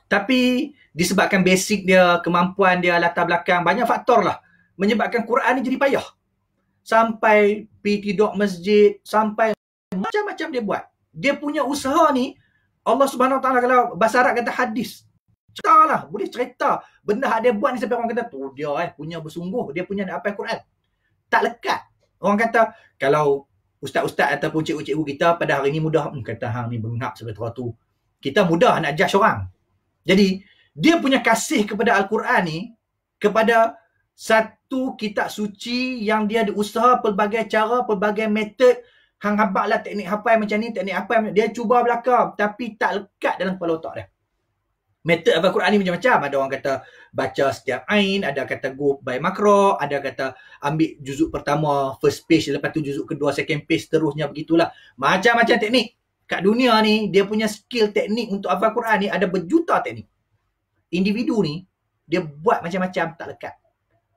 Tapi disebabkan basic dia, kemampuan dia, latar belakang, banyak faktor lah menyebabkan Quran ni jadi payah. Sampai pergi tidur masjid, sampai macam-macam dia buat. Dia punya usaha ni, Allah Subhanahu Taala kalau bahasa Arab kata hadis. Cerita lah, boleh cerita. Benda yang dia buat ni sampai orang kata, tu dia eh, punya bersungguh, dia punya nak hafal Quran. Tak lekat. Orang kata kalau ustaz-ustaz ataupun cikgu-cikgu kita pada hari ni mudah hmm, kata hang ni bengap seperti tu. Kita mudah nak judge orang. Jadi dia punya kasih kepada Al-Quran ni kepada satu kitab suci yang dia diusaha pelbagai cara, pelbagai metod hang habaklah teknik hafal macam ni, teknik hafal dia cuba belakang tapi tak lekat dalam kepala otak dia. Metod hafal Quran ni macam-macam. Ada orang kata baca setiap ain, ada kata go by makro, ada kata ambil juzuk pertama first page, lepas tu juzuk kedua second page, terusnya begitulah. Macam-macam teknik. Kat dunia ni, dia punya skill teknik untuk hafal Quran ni ada berjuta teknik. Individu ni, dia buat macam-macam tak lekat.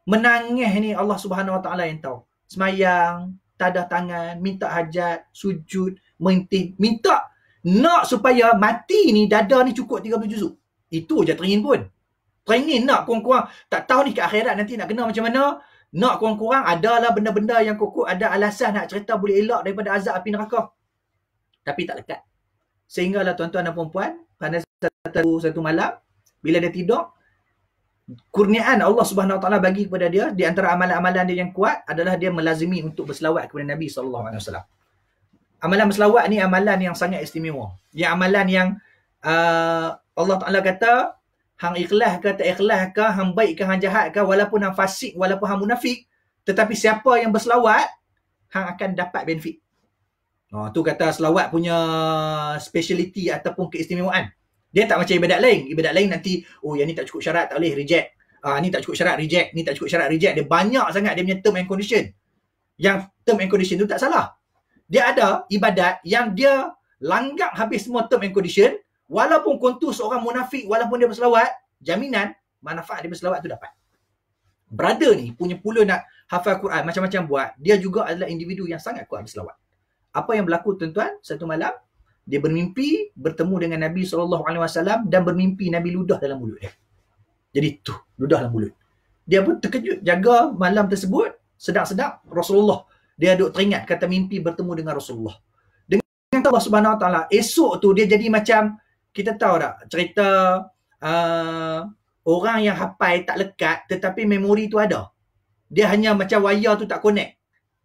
Menangis ni Allah Subhanahu Wa Taala yang tahu. Semayang, tadah tangan, minta hajat, sujud, merintih, minta nak supaya mati ni dada ni cukup 30 juzuk. Itu je teringin pun. Teringin nak kurang-kurang. Tak tahu ni ke akhirat nanti nak kena macam mana. Nak kurang-kurang adalah benda-benda yang kukuh ada alasan nak cerita boleh elak daripada azab api neraka. Tapi tak lekat. Sehinggalah tuan-tuan dan puan-puan pada satu, satu malam bila dia tidur kurniaan Allah Subhanahu Wa Taala bagi kepada dia di antara amalan-amalan dia yang kuat adalah dia melazimi untuk berselawat kepada Nabi sallallahu alaihi wasallam. Amalan berselawat ni amalan yang sangat istimewa. Yang amalan yang uh, Allah Ta'ala kata, hang ikhlas ke tak ikhlas ke, hang baik ke hang jahat ke, walaupun hang fasik, walaupun hang munafik, tetapi siapa yang berselawat, hang akan dapat benefit. Ha, tu kata selawat punya speciality ataupun keistimewaan. Dia tak macam ibadat lain. Ibadat lain nanti, oh yang ni tak cukup syarat, tak boleh reject. Ah ni tak cukup syarat, reject. Ni tak cukup syarat, reject. Dia banyak sangat dia punya term and condition. Yang term and condition tu tak salah. Dia ada ibadat yang dia langgak habis semua term and condition, walaupun kontu seorang munafik, walaupun dia berselawat, jaminan manfaat dia berselawat tu dapat. Brother ni punya pula nak hafal Quran, macam-macam buat, dia juga adalah individu yang sangat kuat berselawat apa yang berlaku tuan-tuan satu malam dia bermimpi bertemu dengan Nabi SAW dan bermimpi Nabi ludah dalam mulut dia. Jadi tu, ludah dalam mulut. Dia pun terkejut jaga malam tersebut sedap-sedap Rasulullah. Dia duduk teringat kata mimpi bertemu dengan Rasulullah. Dengan Allah Subhanahu Wa Taala, esok tu dia jadi macam kita tahu tak cerita uh, orang yang hafal tak lekat tetapi memori tu ada. Dia hanya macam wayar tu tak connect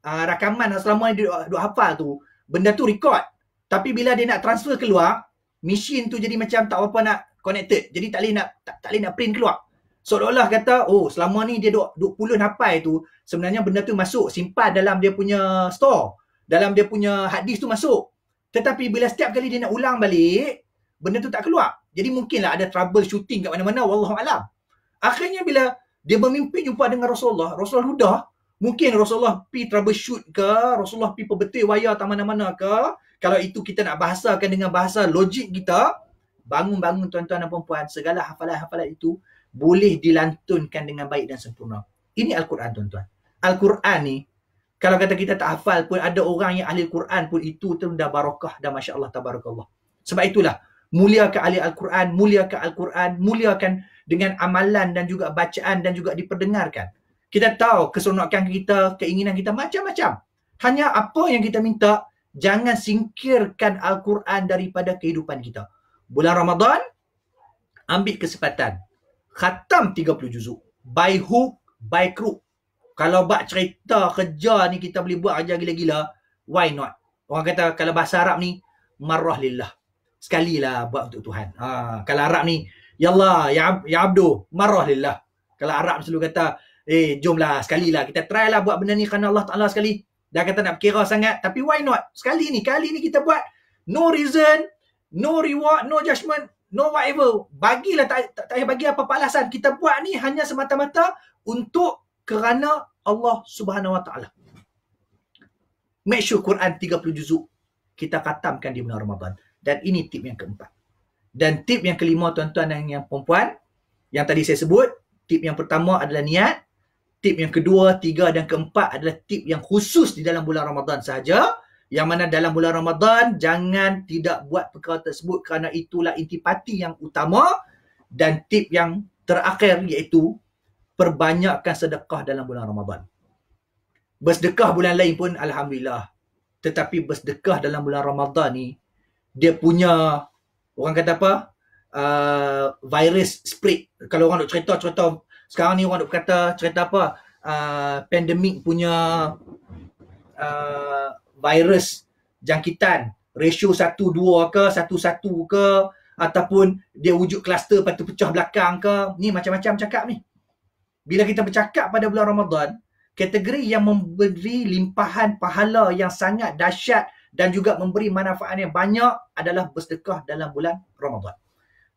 uh, rakaman selama dia duk, duk hafal tu, benda tu record. Tapi bila dia nak transfer keluar, mesin tu jadi macam tak apa nak connected. Jadi tak boleh nak tak, tak boleh nak print keluar. Seolah-olah kata, oh selama ni dia duk, duk puluh hafal tu, sebenarnya benda tu masuk, simpan dalam dia punya store. Dalam dia punya hard disk tu masuk. Tetapi bila setiap kali dia nak ulang balik, benda tu tak keluar. Jadi mungkinlah ada trouble shooting kat mana-mana, wallahualam. Akhirnya bila dia bermimpi jumpa dengan Rasulullah, Rasulullah ludah, Mungkin Rasulullah pi troubleshoot ke, Rasulullah pi perbetul wayar tak mana-mana ke. Kalau itu kita nak bahasakan dengan bahasa logik kita, bangun-bangun tuan-tuan dan puan segala hafalan-hafalan itu boleh dilantunkan dengan baik dan sempurna. Ini Al-Quran tuan-tuan. Al-Quran ni, kalau kata kita tak hafal pun ada orang yang ahli Al-Quran pun itu tu dah barakah dah Masya Allah tabarakallah. Sebab itulah, muliakan ahli Al-Quran, muliakan Al-Quran, muliakan dengan amalan dan juga bacaan dan juga diperdengarkan. Kita tahu keseronokan kita, keinginan kita macam-macam. Hanya apa yang kita minta, jangan singkirkan Al-Quran daripada kehidupan kita. Bulan Ramadan, ambil kesempatan. Khatam 30 juzuk. By hook, by crook. Kalau bak cerita kerja ni kita boleh buat aja gila-gila, why not? Orang kata kalau bahasa Arab ni, marrah lillah. Sekali lah buat untuk Tuhan. Ha, kalau Arab ni, Ya Allah, Ya, ya Abdu, marrah lillah. Kalau Arab selalu kata, eh jomlah sekali lah kita try lah buat benda ni kerana Allah Ta'ala sekali. Dah kata nak kira sangat tapi why not? Sekali ni, kali ni kita buat no reason, no reward, no judgement, no whatever. Bagilah tak, tak, tak payah bagi apa-apa alasan. Kita buat ni hanya semata-mata untuk kerana Allah Subhanahu Wa Ta'ala. Make sure Quran 30 juzuk kita khatamkan di bulan Ramadan. Dan ini tip yang keempat. Dan tip yang kelima tuan-tuan dan yang perempuan yang tadi saya sebut, tip yang pertama adalah niat, tip yang kedua, tiga dan keempat adalah tip yang khusus di dalam bulan Ramadan sahaja. Yang mana dalam bulan Ramadan, jangan tidak buat perkara tersebut kerana itulah intipati yang utama. Dan tip yang terakhir iaitu perbanyakkan sedekah dalam bulan Ramadan. Bersedekah bulan lain pun Alhamdulillah. Tetapi bersedekah dalam bulan Ramadan ni, dia punya, orang kata apa, uh, virus spread. Kalau orang nak cerita-cerita sekarang ni orang duk kata cerita apa uh, pandemik punya uh, virus jangkitan ratio 1 2 ke 1 1 ke ataupun dia wujud kluster lepas tu pecah belakang ke ni macam-macam cakap ni bila kita bercakap pada bulan Ramadan kategori yang memberi limpahan pahala yang sangat dahsyat dan juga memberi manfaat yang banyak adalah bersedekah dalam bulan Ramadan.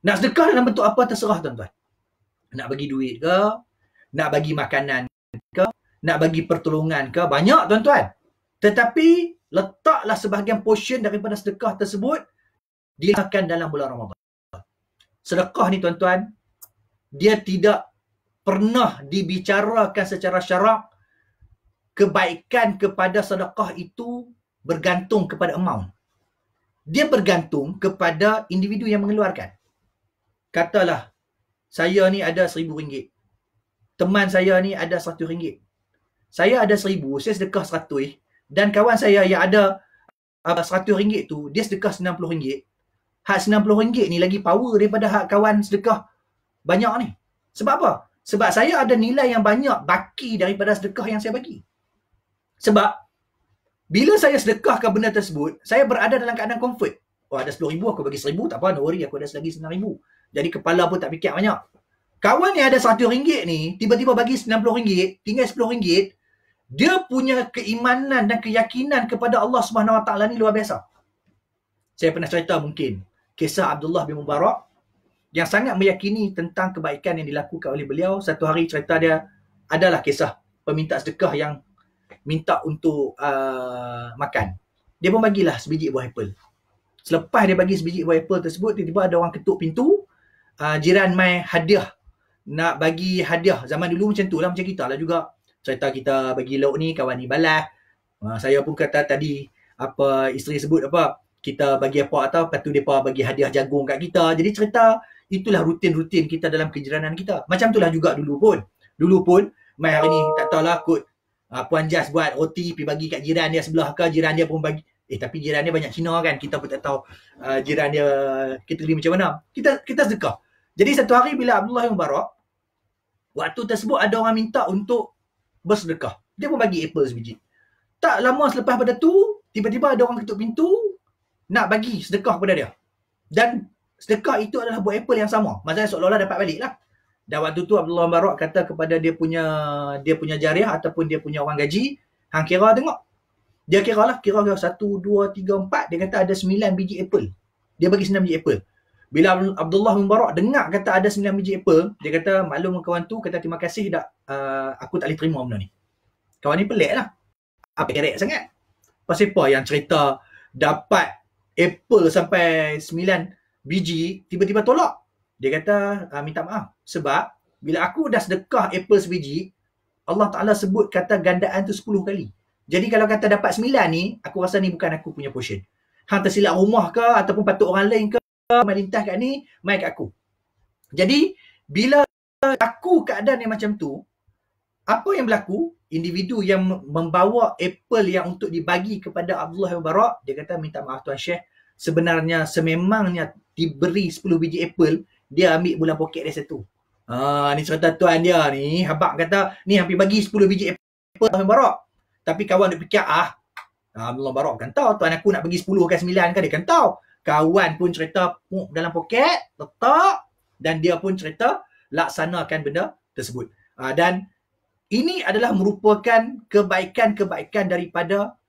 Nak sedekah dalam bentuk apa terserah tuan-tuan nak bagi duit ke, nak bagi makanan ke, nak bagi pertolongan ke, banyak tuan-tuan. Tetapi letaklah sebahagian portion daripada sedekah tersebut dilakukan dalam bulan Ramadan. Sedekah ni tuan-tuan, dia tidak pernah dibicarakan secara syarak kebaikan kepada sedekah itu bergantung kepada amount. Dia bergantung kepada individu yang mengeluarkan. Katalah saya ni ada seribu ringgit. Teman saya ni ada satu ringgit. Saya ada seribu, saya sedekah seratus. Dan kawan saya yang ada uh, seratus ringgit tu, dia sedekah sembilan puluh ringgit. Hak sembilan puluh ringgit ni lagi power daripada hak kawan sedekah banyak ni. Sebab apa? Sebab saya ada nilai yang banyak baki daripada sedekah yang saya bagi. Sebab bila saya sedekahkan benda tersebut, saya berada dalam keadaan comfort. Oh ada sepuluh ribu, aku bagi seribu, tak apa, no worry, aku ada lagi sembilan ribu. Jadi kepala pun tak fikir banyak. Kawan yang ada satu ringgit ni, tiba-tiba bagi RM90, tinggal RM10. dia punya keimanan dan keyakinan kepada Allah Taala ni luar biasa. Saya pernah cerita mungkin kisah Abdullah bin Mubarak yang sangat meyakini tentang kebaikan yang dilakukan oleh beliau. Satu hari cerita dia adalah kisah peminta sedekah yang minta untuk uh, makan. Dia pun bagilah sebiji buah apple. Selepas dia bagi sebiji buah apple tersebut, tiba-tiba ada orang ketuk pintu. Uh, jiran mai hadiah. Nak bagi hadiah. Zaman dulu macam tu lah, macam kita lah juga cerita kita bagi lauk ni kawan ni balas. Uh, saya pun kata tadi apa isteri sebut apa kita bagi apa atau lepas tu depa bagi hadiah jagung kat kita. Jadi cerita itulah rutin-rutin kita dalam kejiranan kita. Macam itulah juga dulu pun. Dulu pun mai hari ni tak tahulah kot uh, Puan Jas buat roti pergi bagi kat jiran dia sebelah ke jiran dia pun bagi eh tapi jiran dia banyak Cina kan kita pun tak tahu uh, jiran dia kita terima macam mana. Kita kita sedekah. Jadi satu hari bila Abdullah yang Mubarak waktu tersebut ada orang minta untuk bersedekah. Dia pun bagi apple sebiji. Tak lama selepas pada tu, tiba-tiba ada orang ketuk pintu nak bagi sedekah kepada dia. Dan sedekah itu adalah buah apple yang sama. Maksudnya seolah-olah dapat balik lah. Dan waktu tu Abdullah Barak kata kepada dia punya dia punya jariah ataupun dia punya orang gaji, hang kira tengok. Dia kira lah, kira kira satu, dua, tiga, empat. Dia kata ada sembilan biji apple. Dia bagi sembilan biji apple. Bila Abdullah Mubarak dengar kata ada 9 biji apple, dia kata maklum kawan tu kata terima kasih dah uh, aku tak boleh terima benda ni. Kawan ni pelik lah. Apa kerek sangat? Pasal apa yang cerita dapat apple sampai 9 biji, tiba-tiba tolak. Dia kata uh, minta maaf. Sebab bila aku dah sedekah apple sebiji, Allah Ta'ala sebut kata gandaan tu 10 kali. Jadi kalau kata dapat 9 ni, aku rasa ni bukan aku punya portion. Hang tersilap rumah ke ataupun patut orang lain ke melintas kat ni, mai kat aku. Jadi, bila aku keadaan yang macam tu, apa yang berlaku? Individu yang membawa apple yang untuk dibagi kepada Abdullah bin Barak, dia kata, minta maaf Tuan Syekh, sebenarnya sememangnya diberi 10 biji apple, dia ambil bulan poket dia satu. Ha, ni cerita tuan dia ni, habak kata, ni hampir bagi 10 biji apple bin Barak. Tapi kawan dia fikir, ah, Abdullah Barak kan tahu, tuan aku nak bagi 10 ke 9 kan, dia kan tahu kawan pun cerita puk dalam poket, letak dan dia pun cerita laksanakan benda tersebut. Uh, dan ini adalah merupakan kebaikan-kebaikan daripada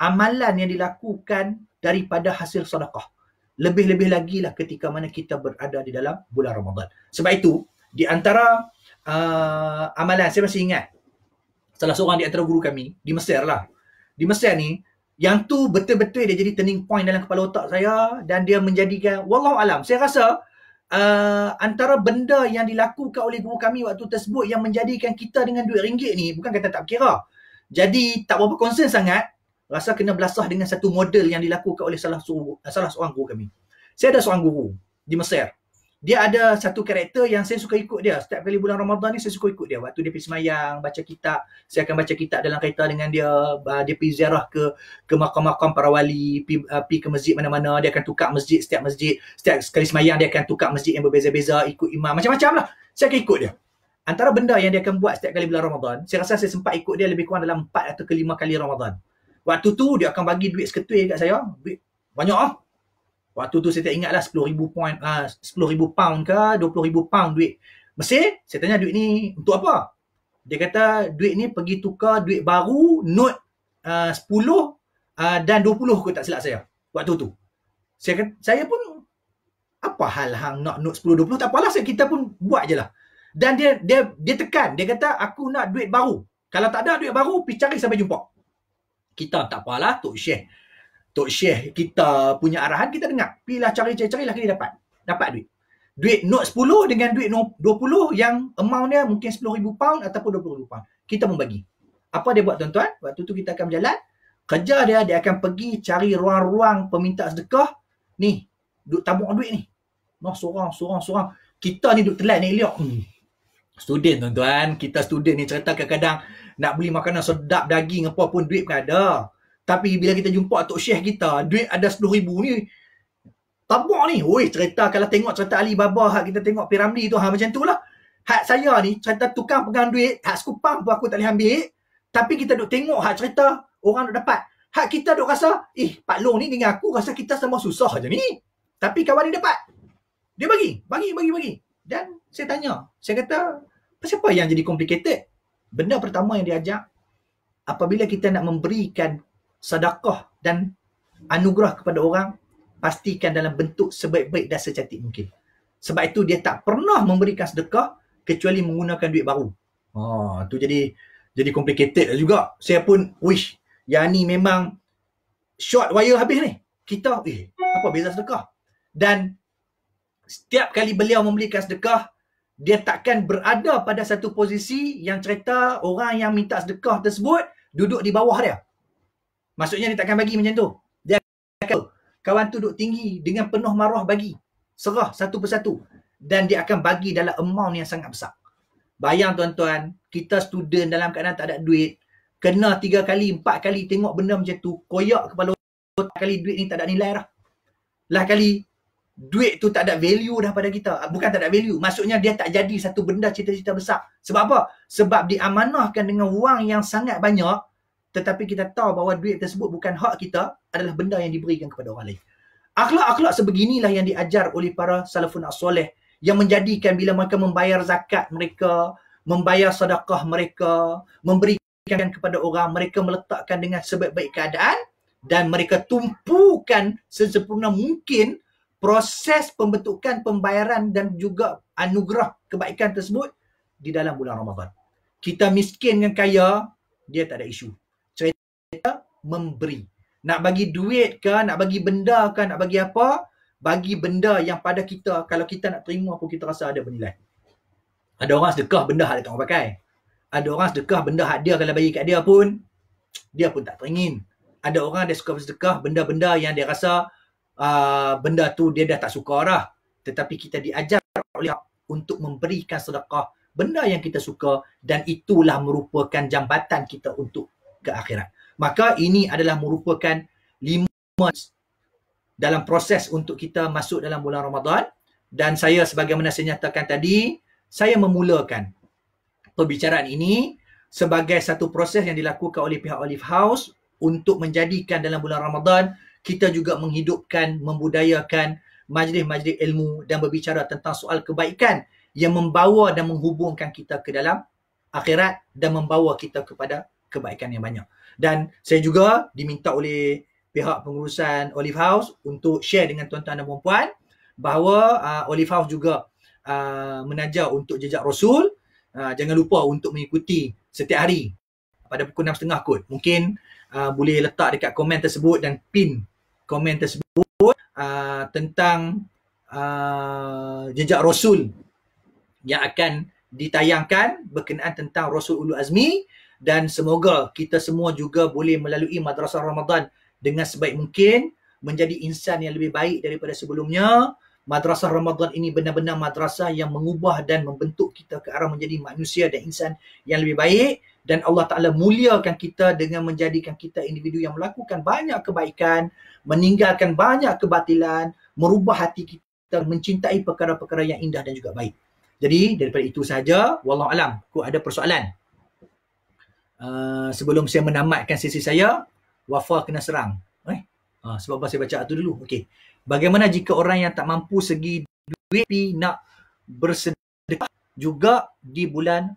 amalan yang dilakukan daripada hasil sedekah. Lebih-lebih lagi lah ketika mana kita berada di dalam bulan Ramadan. Sebab itu, di antara uh, amalan, saya masih ingat salah seorang di antara guru kami, di Mesir lah. Di Mesir ni, yang tu betul-betul dia jadi turning point dalam kepala otak saya dan dia menjadikan wallahu alam saya rasa uh, antara benda yang dilakukan oleh guru kami waktu tersebut yang menjadikan kita dengan duit ringgit ni bukan kata tak kira jadi tak berapa concern sangat rasa kena belasah dengan satu model yang dilakukan oleh salah, su- salah seorang guru kami saya ada seorang guru di Mesir dia ada satu karakter yang saya suka ikut dia. Setiap kali bulan Ramadan ni saya suka ikut dia. Waktu dia pergi semayang, baca kitab, saya akan baca kitab dalam kaitan dengan dia. Dia pergi ziarah ke ke makam-makam para wali, pergi, uh, ke masjid mana-mana, dia akan tukar masjid setiap masjid. Setiap sekali semayang dia akan tukar masjid yang berbeza-beza, ikut imam, macam-macam lah. Saya akan ikut dia. Antara benda yang dia akan buat setiap kali bulan Ramadan, saya rasa saya sempat ikut dia lebih kurang dalam 4 atau ke 5 kali Ramadan. Waktu tu dia akan bagi duit seketui kat saya. Duit banyak ah. Waktu tu saya tak ingat lah 10,000 point, uh, 10,000 pound ke 20,000 pound duit. Mesir, saya tanya duit ni untuk apa? Dia kata duit ni pergi tukar duit baru, note uh, 10 uh, dan 20 kot tak silap saya. Waktu tu. Saya saya pun apa hal hang nak note 10 20 tak apalah saya kita pun buat je lah. Dan dia dia dia tekan, dia kata aku nak duit baru. Kalau tak ada duit baru, pergi cari sampai jumpa. Kita tak apalah, Tok Syekh Tok Syekh kita punya arahan, kita dengar. Pilihlah cari-cari lah kita dapat. Dapat duit. Duit note 10 dengan duit note 20 yang amount dia mungkin 10,000 pound ataupun 20,000 pound. Kita membagi. Apa dia buat tuan-tuan? Waktu tu kita akan berjalan. Kerja dia, dia akan pergi cari ruang-ruang peminta sedekah. Ni, duk tabung duit ni. Noh, sorang, sorang, sorang. Kita ni duk telat ni, Eliok. Hmm. Student tuan-tuan, kita student ni cerita kadang-kadang nak beli makanan sedap, daging apa pun duit pun ada. Tapi bila kita jumpa Tok Syekh kita, duit ada RM10,000 ni, tabak ni. Oi, cerita kalau tengok cerita Ali Baba, hak kita tengok Piramli tu, ha, macam tu lah. Hak saya ni, cerita tukang pegang duit, hak skupang pun aku tak boleh ambil. Tapi kita duk tengok hak cerita orang duk dapat. Hak kita duk rasa, eh Pak Long ni dengan aku rasa kita sama susah je ni. Tapi kawan ni dapat. Dia bagi, bagi, bagi, bagi. Dan saya tanya, saya kata, siapa yang jadi complicated? Benda pertama yang dia ajak, apabila kita nak memberikan sedekah dan anugerah kepada orang, pastikan dalam bentuk sebaik-baik dan secantik mungkin. Sebab itu dia tak pernah memberikan sedekah kecuali menggunakan duit baru. Ha, tu jadi jadi complicated juga. Saya pun wish yang ni memang short wire habis ni. Kita eh apa beza sedekah? Dan setiap kali beliau memberikan sedekah, dia takkan berada pada satu posisi yang cerita orang yang minta sedekah tersebut duduk di bawah dia. Maksudnya dia takkan bagi macam tu. Dia akan kawan tu duduk tinggi dengan penuh marah bagi. Serah satu persatu. Dan dia akan bagi dalam amount yang sangat besar. Bayang tuan-tuan, kita student dalam keadaan tak ada duit, kena tiga kali, empat kali tengok benda macam tu, koyak kepala otak kali duit ni tak ada nilai dah. Lah kali duit tu tak ada value dah pada kita. Ah, bukan tak ada value. Maksudnya dia tak jadi satu benda cita-cita besar. Sebab apa? Sebab diamanahkan dengan wang yang sangat banyak tetapi kita tahu bahawa duit tersebut bukan hak kita adalah benda yang diberikan kepada orang lain. Akhlak-akhlak sebeginilah yang diajar oleh para salafun as-soleh yang menjadikan bila mereka membayar zakat mereka, membayar sedekah mereka, memberikan kepada orang, mereka meletakkan dengan sebaik-baik keadaan dan mereka tumpukan sesempurna mungkin proses pembentukan pembayaran dan juga anugerah kebaikan tersebut di dalam bulan Ramadan. Kita miskin dengan kaya, dia tak ada isu. Cerita memberi. Nak bagi duit ke, nak bagi benda ke, nak bagi apa, bagi benda yang pada kita, kalau kita nak terima pun kita rasa ada bernilai. Ada orang sedekah benda hak dia tak mau pakai. Ada orang sedekah benda hak dia kalau bagi kat dia pun, dia pun tak teringin. Ada orang dia suka sedekah benda-benda yang dia rasa uh, benda tu dia dah tak suka dah. Tetapi kita diajar oleh untuk memberikan sedekah benda yang kita suka dan itulah merupakan jambatan kita untuk ke akhirat. Maka ini adalah merupakan lima dalam proses untuk kita masuk dalam bulan Ramadan dan saya sebagaimana saya nyatakan tadi, saya memulakan perbicaraan ini sebagai satu proses yang dilakukan oleh pihak Olive House untuk menjadikan dalam bulan Ramadan kita juga menghidupkan, membudayakan majlis-majlis ilmu dan berbicara tentang soal kebaikan yang membawa dan menghubungkan kita ke dalam akhirat dan membawa kita kepada kebaikan yang banyak. Dan saya juga diminta oleh pihak pengurusan Olive House untuk share dengan tuan-tuan dan puan bahawa uh, Olive House juga uh, menajar untuk jejak Rasul. Uh, jangan lupa untuk mengikuti setiap hari pada pukul 6.30 kot. Mungkin uh, boleh letak dekat komen tersebut dan pin komen tersebut uh, tentang uh, jejak Rasul yang akan ditayangkan berkenaan tentang Rasul Ulu Azmi. Dan semoga kita semua juga boleh melalui Madrasah Ramadan dengan sebaik mungkin menjadi insan yang lebih baik daripada sebelumnya. Madrasah Ramadan ini benar-benar madrasah yang mengubah dan membentuk kita ke arah menjadi manusia dan insan yang lebih baik. Dan Allah Ta'ala muliakan kita dengan menjadikan kita individu yang melakukan banyak kebaikan, meninggalkan banyak kebatilan, merubah hati kita, mencintai perkara-perkara yang indah dan juga baik. Jadi daripada itu saja, wallahu alam, aku ada persoalan. Uh, sebelum saya menamatkan sesi saya, wafa kena serang. Eh? Uh, sebab apa saya baca itu dulu. Okey. Bagaimana jika orang yang tak mampu segi duit nak bersedekah juga di bulan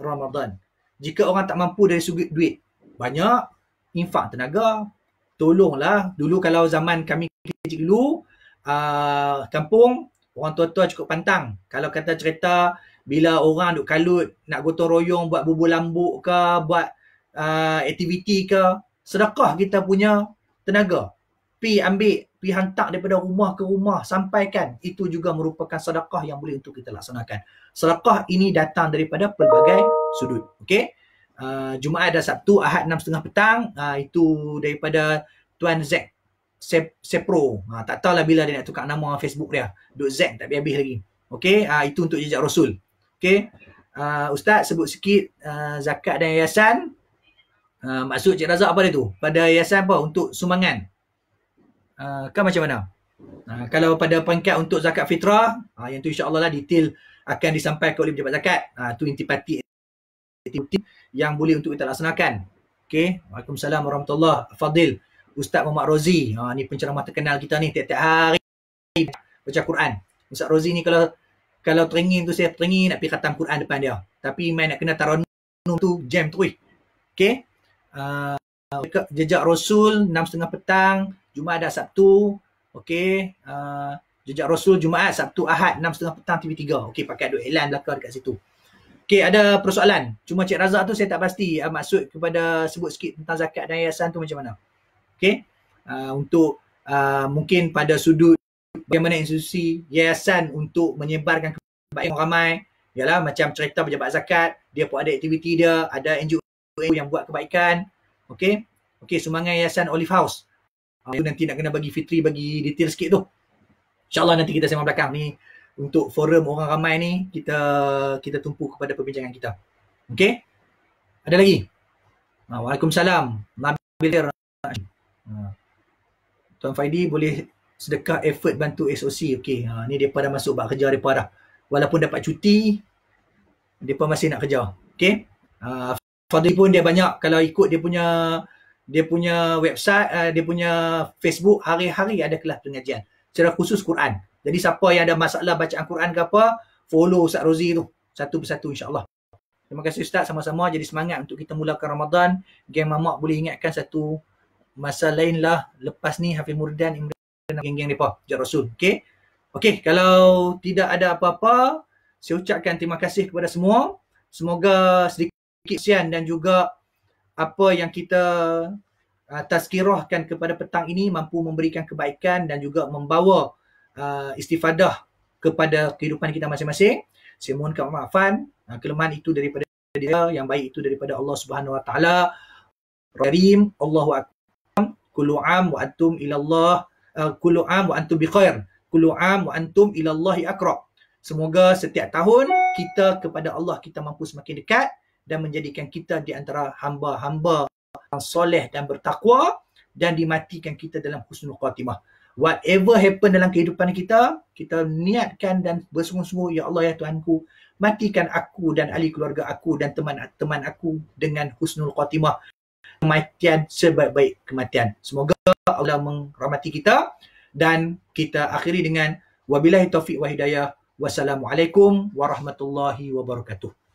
Ramadan? jika orang tak mampu dari segi duit banyak infak tenaga tolonglah dulu kalau zaman kami kecil dulu uh, kampung orang tua-tua cukup pantang kalau kata cerita bila orang duk kalut nak gotong royong buat bubur lambuk ke buat uh, aktiviti ke sedekah kita punya tenaga pi ambil pi hantar daripada rumah ke rumah sampaikan itu juga merupakan sedekah yang boleh untuk kita laksanakan sedekah ini datang daripada pelbagai sudut. Okey. Uh, Jumaat dan Sabtu, Ahad 6.30 petang. Uh, itu daripada Tuan Zack Sepro. Uh, tak tahulah bila dia nak tukar nama Facebook dia. Duk Zack tak habis lagi. Okey. Uh, itu untuk jejak Rasul. Okey. Uh, Ustaz sebut sikit uh, zakat dan yayasan. Uh, maksud Cik Razak apa dia tu? Pada yayasan apa? Untuk sumbangan. Uh, kan macam mana? Uh, kalau pada peringkat untuk zakat fitrah, uh, yang tu insyaAllah lah detail akan disampaikan oleh pejabat zakat. Ha, tu intipati yang boleh untuk kita laksanakan. Okey. Waalaikumsalam warahmatullahi Fadil. Ustaz Muhammad Rozi. Ha, ni penceramah terkenal kita ni tiap-tiap hari baca Quran. Ustaz Rozi ni kalau kalau teringin tu saya teringin nak pergi khatam Quran depan dia. Tapi main nak kena taranum tu jam tu. Okey. uh, jejak Rasul 6.30 petang, Jumaat dan Sabtu. Okey, uh, jejak Rasul Jumaat, Sabtu, Ahad 6.30 petang TV3. Okey, pakai ada iklan belakang dekat situ. Okey, ada persoalan. Cuma Cik Razak tu saya tak pasti uh, maksud kepada sebut sikit tentang zakat dan yayasan tu macam mana. Okey. Uh, untuk uh, mungkin pada sudut bagaimana institusi yayasan untuk menyebarkan kebaikan ramai ialah macam cerita pejabat zakat, dia pun ada aktiviti dia, ada NGO yang buat kebaikan. Okey. Okey, sumbangan yayasan Olive House. Uh, nanti nak kena bagi Fitri bagi detail sikit tu. InsyaAllah nanti kita sembang belakang ni untuk forum orang ramai ni kita kita tumpu kepada perbincangan kita. Okey? Ada lagi? Ha, Waalaikumsalam. Nabil ha. Tuan Faidi boleh sedekah effort bantu SOC. Okey, ha, ni depa dah masuk buat kerja depa dah. Walaupun dapat cuti, depa masih nak kerja. Okey? Ha, Fadli pun dia banyak kalau ikut dia punya dia punya website, uh, dia punya Facebook hari-hari ada kelas pengajian secara khusus Quran. Jadi siapa yang ada masalah bacaan Quran ke apa, follow Ustaz Rozi tu satu persatu insya-Allah. Terima kasih Ustaz sama-sama jadi semangat untuk kita mulakan Ramadan. Geng mamak boleh ingatkan satu masa lain lah lepas ni Hafiz Murdan Imran geng-geng depa Jat Rasul. Okey. Okey, kalau tidak ada apa-apa, saya ucapkan terima kasih kepada semua. Semoga sedikit kesian dan juga apa yang kita uh, tazkirahkan kepada petang ini mampu memberikan kebaikan dan juga membawa uh, istifadah kepada kehidupan kita masing-masing. Saya mohon kemaafan. Uh, kelemahan itu daripada dia, yang baik itu daripada Allah Subhanahu Wa Taala. Karim, Allahu akbar. Kullu am wa antum ila Allah. Uh, kullu am wa antum bi khair. Kullu am wa antum ila Allahi aqra. Semoga setiap tahun kita kepada Allah kita mampu semakin dekat dan menjadikan kita di antara hamba-hamba soleh dan bertakwa dan dimatikan kita dalam husnul khatimah whatever happen dalam kehidupan kita, kita niatkan dan bersungguh-sungguh, Ya Allah, Ya Tuhanku, matikan aku dan ahli keluarga aku dan teman-teman aku dengan husnul khatimah. Kematian sebaik-baik kematian. Semoga Allah merahmati kita dan kita akhiri dengan wabillahi taufiq wa hidayah. Wassalamualaikum warahmatullahi wabarakatuh.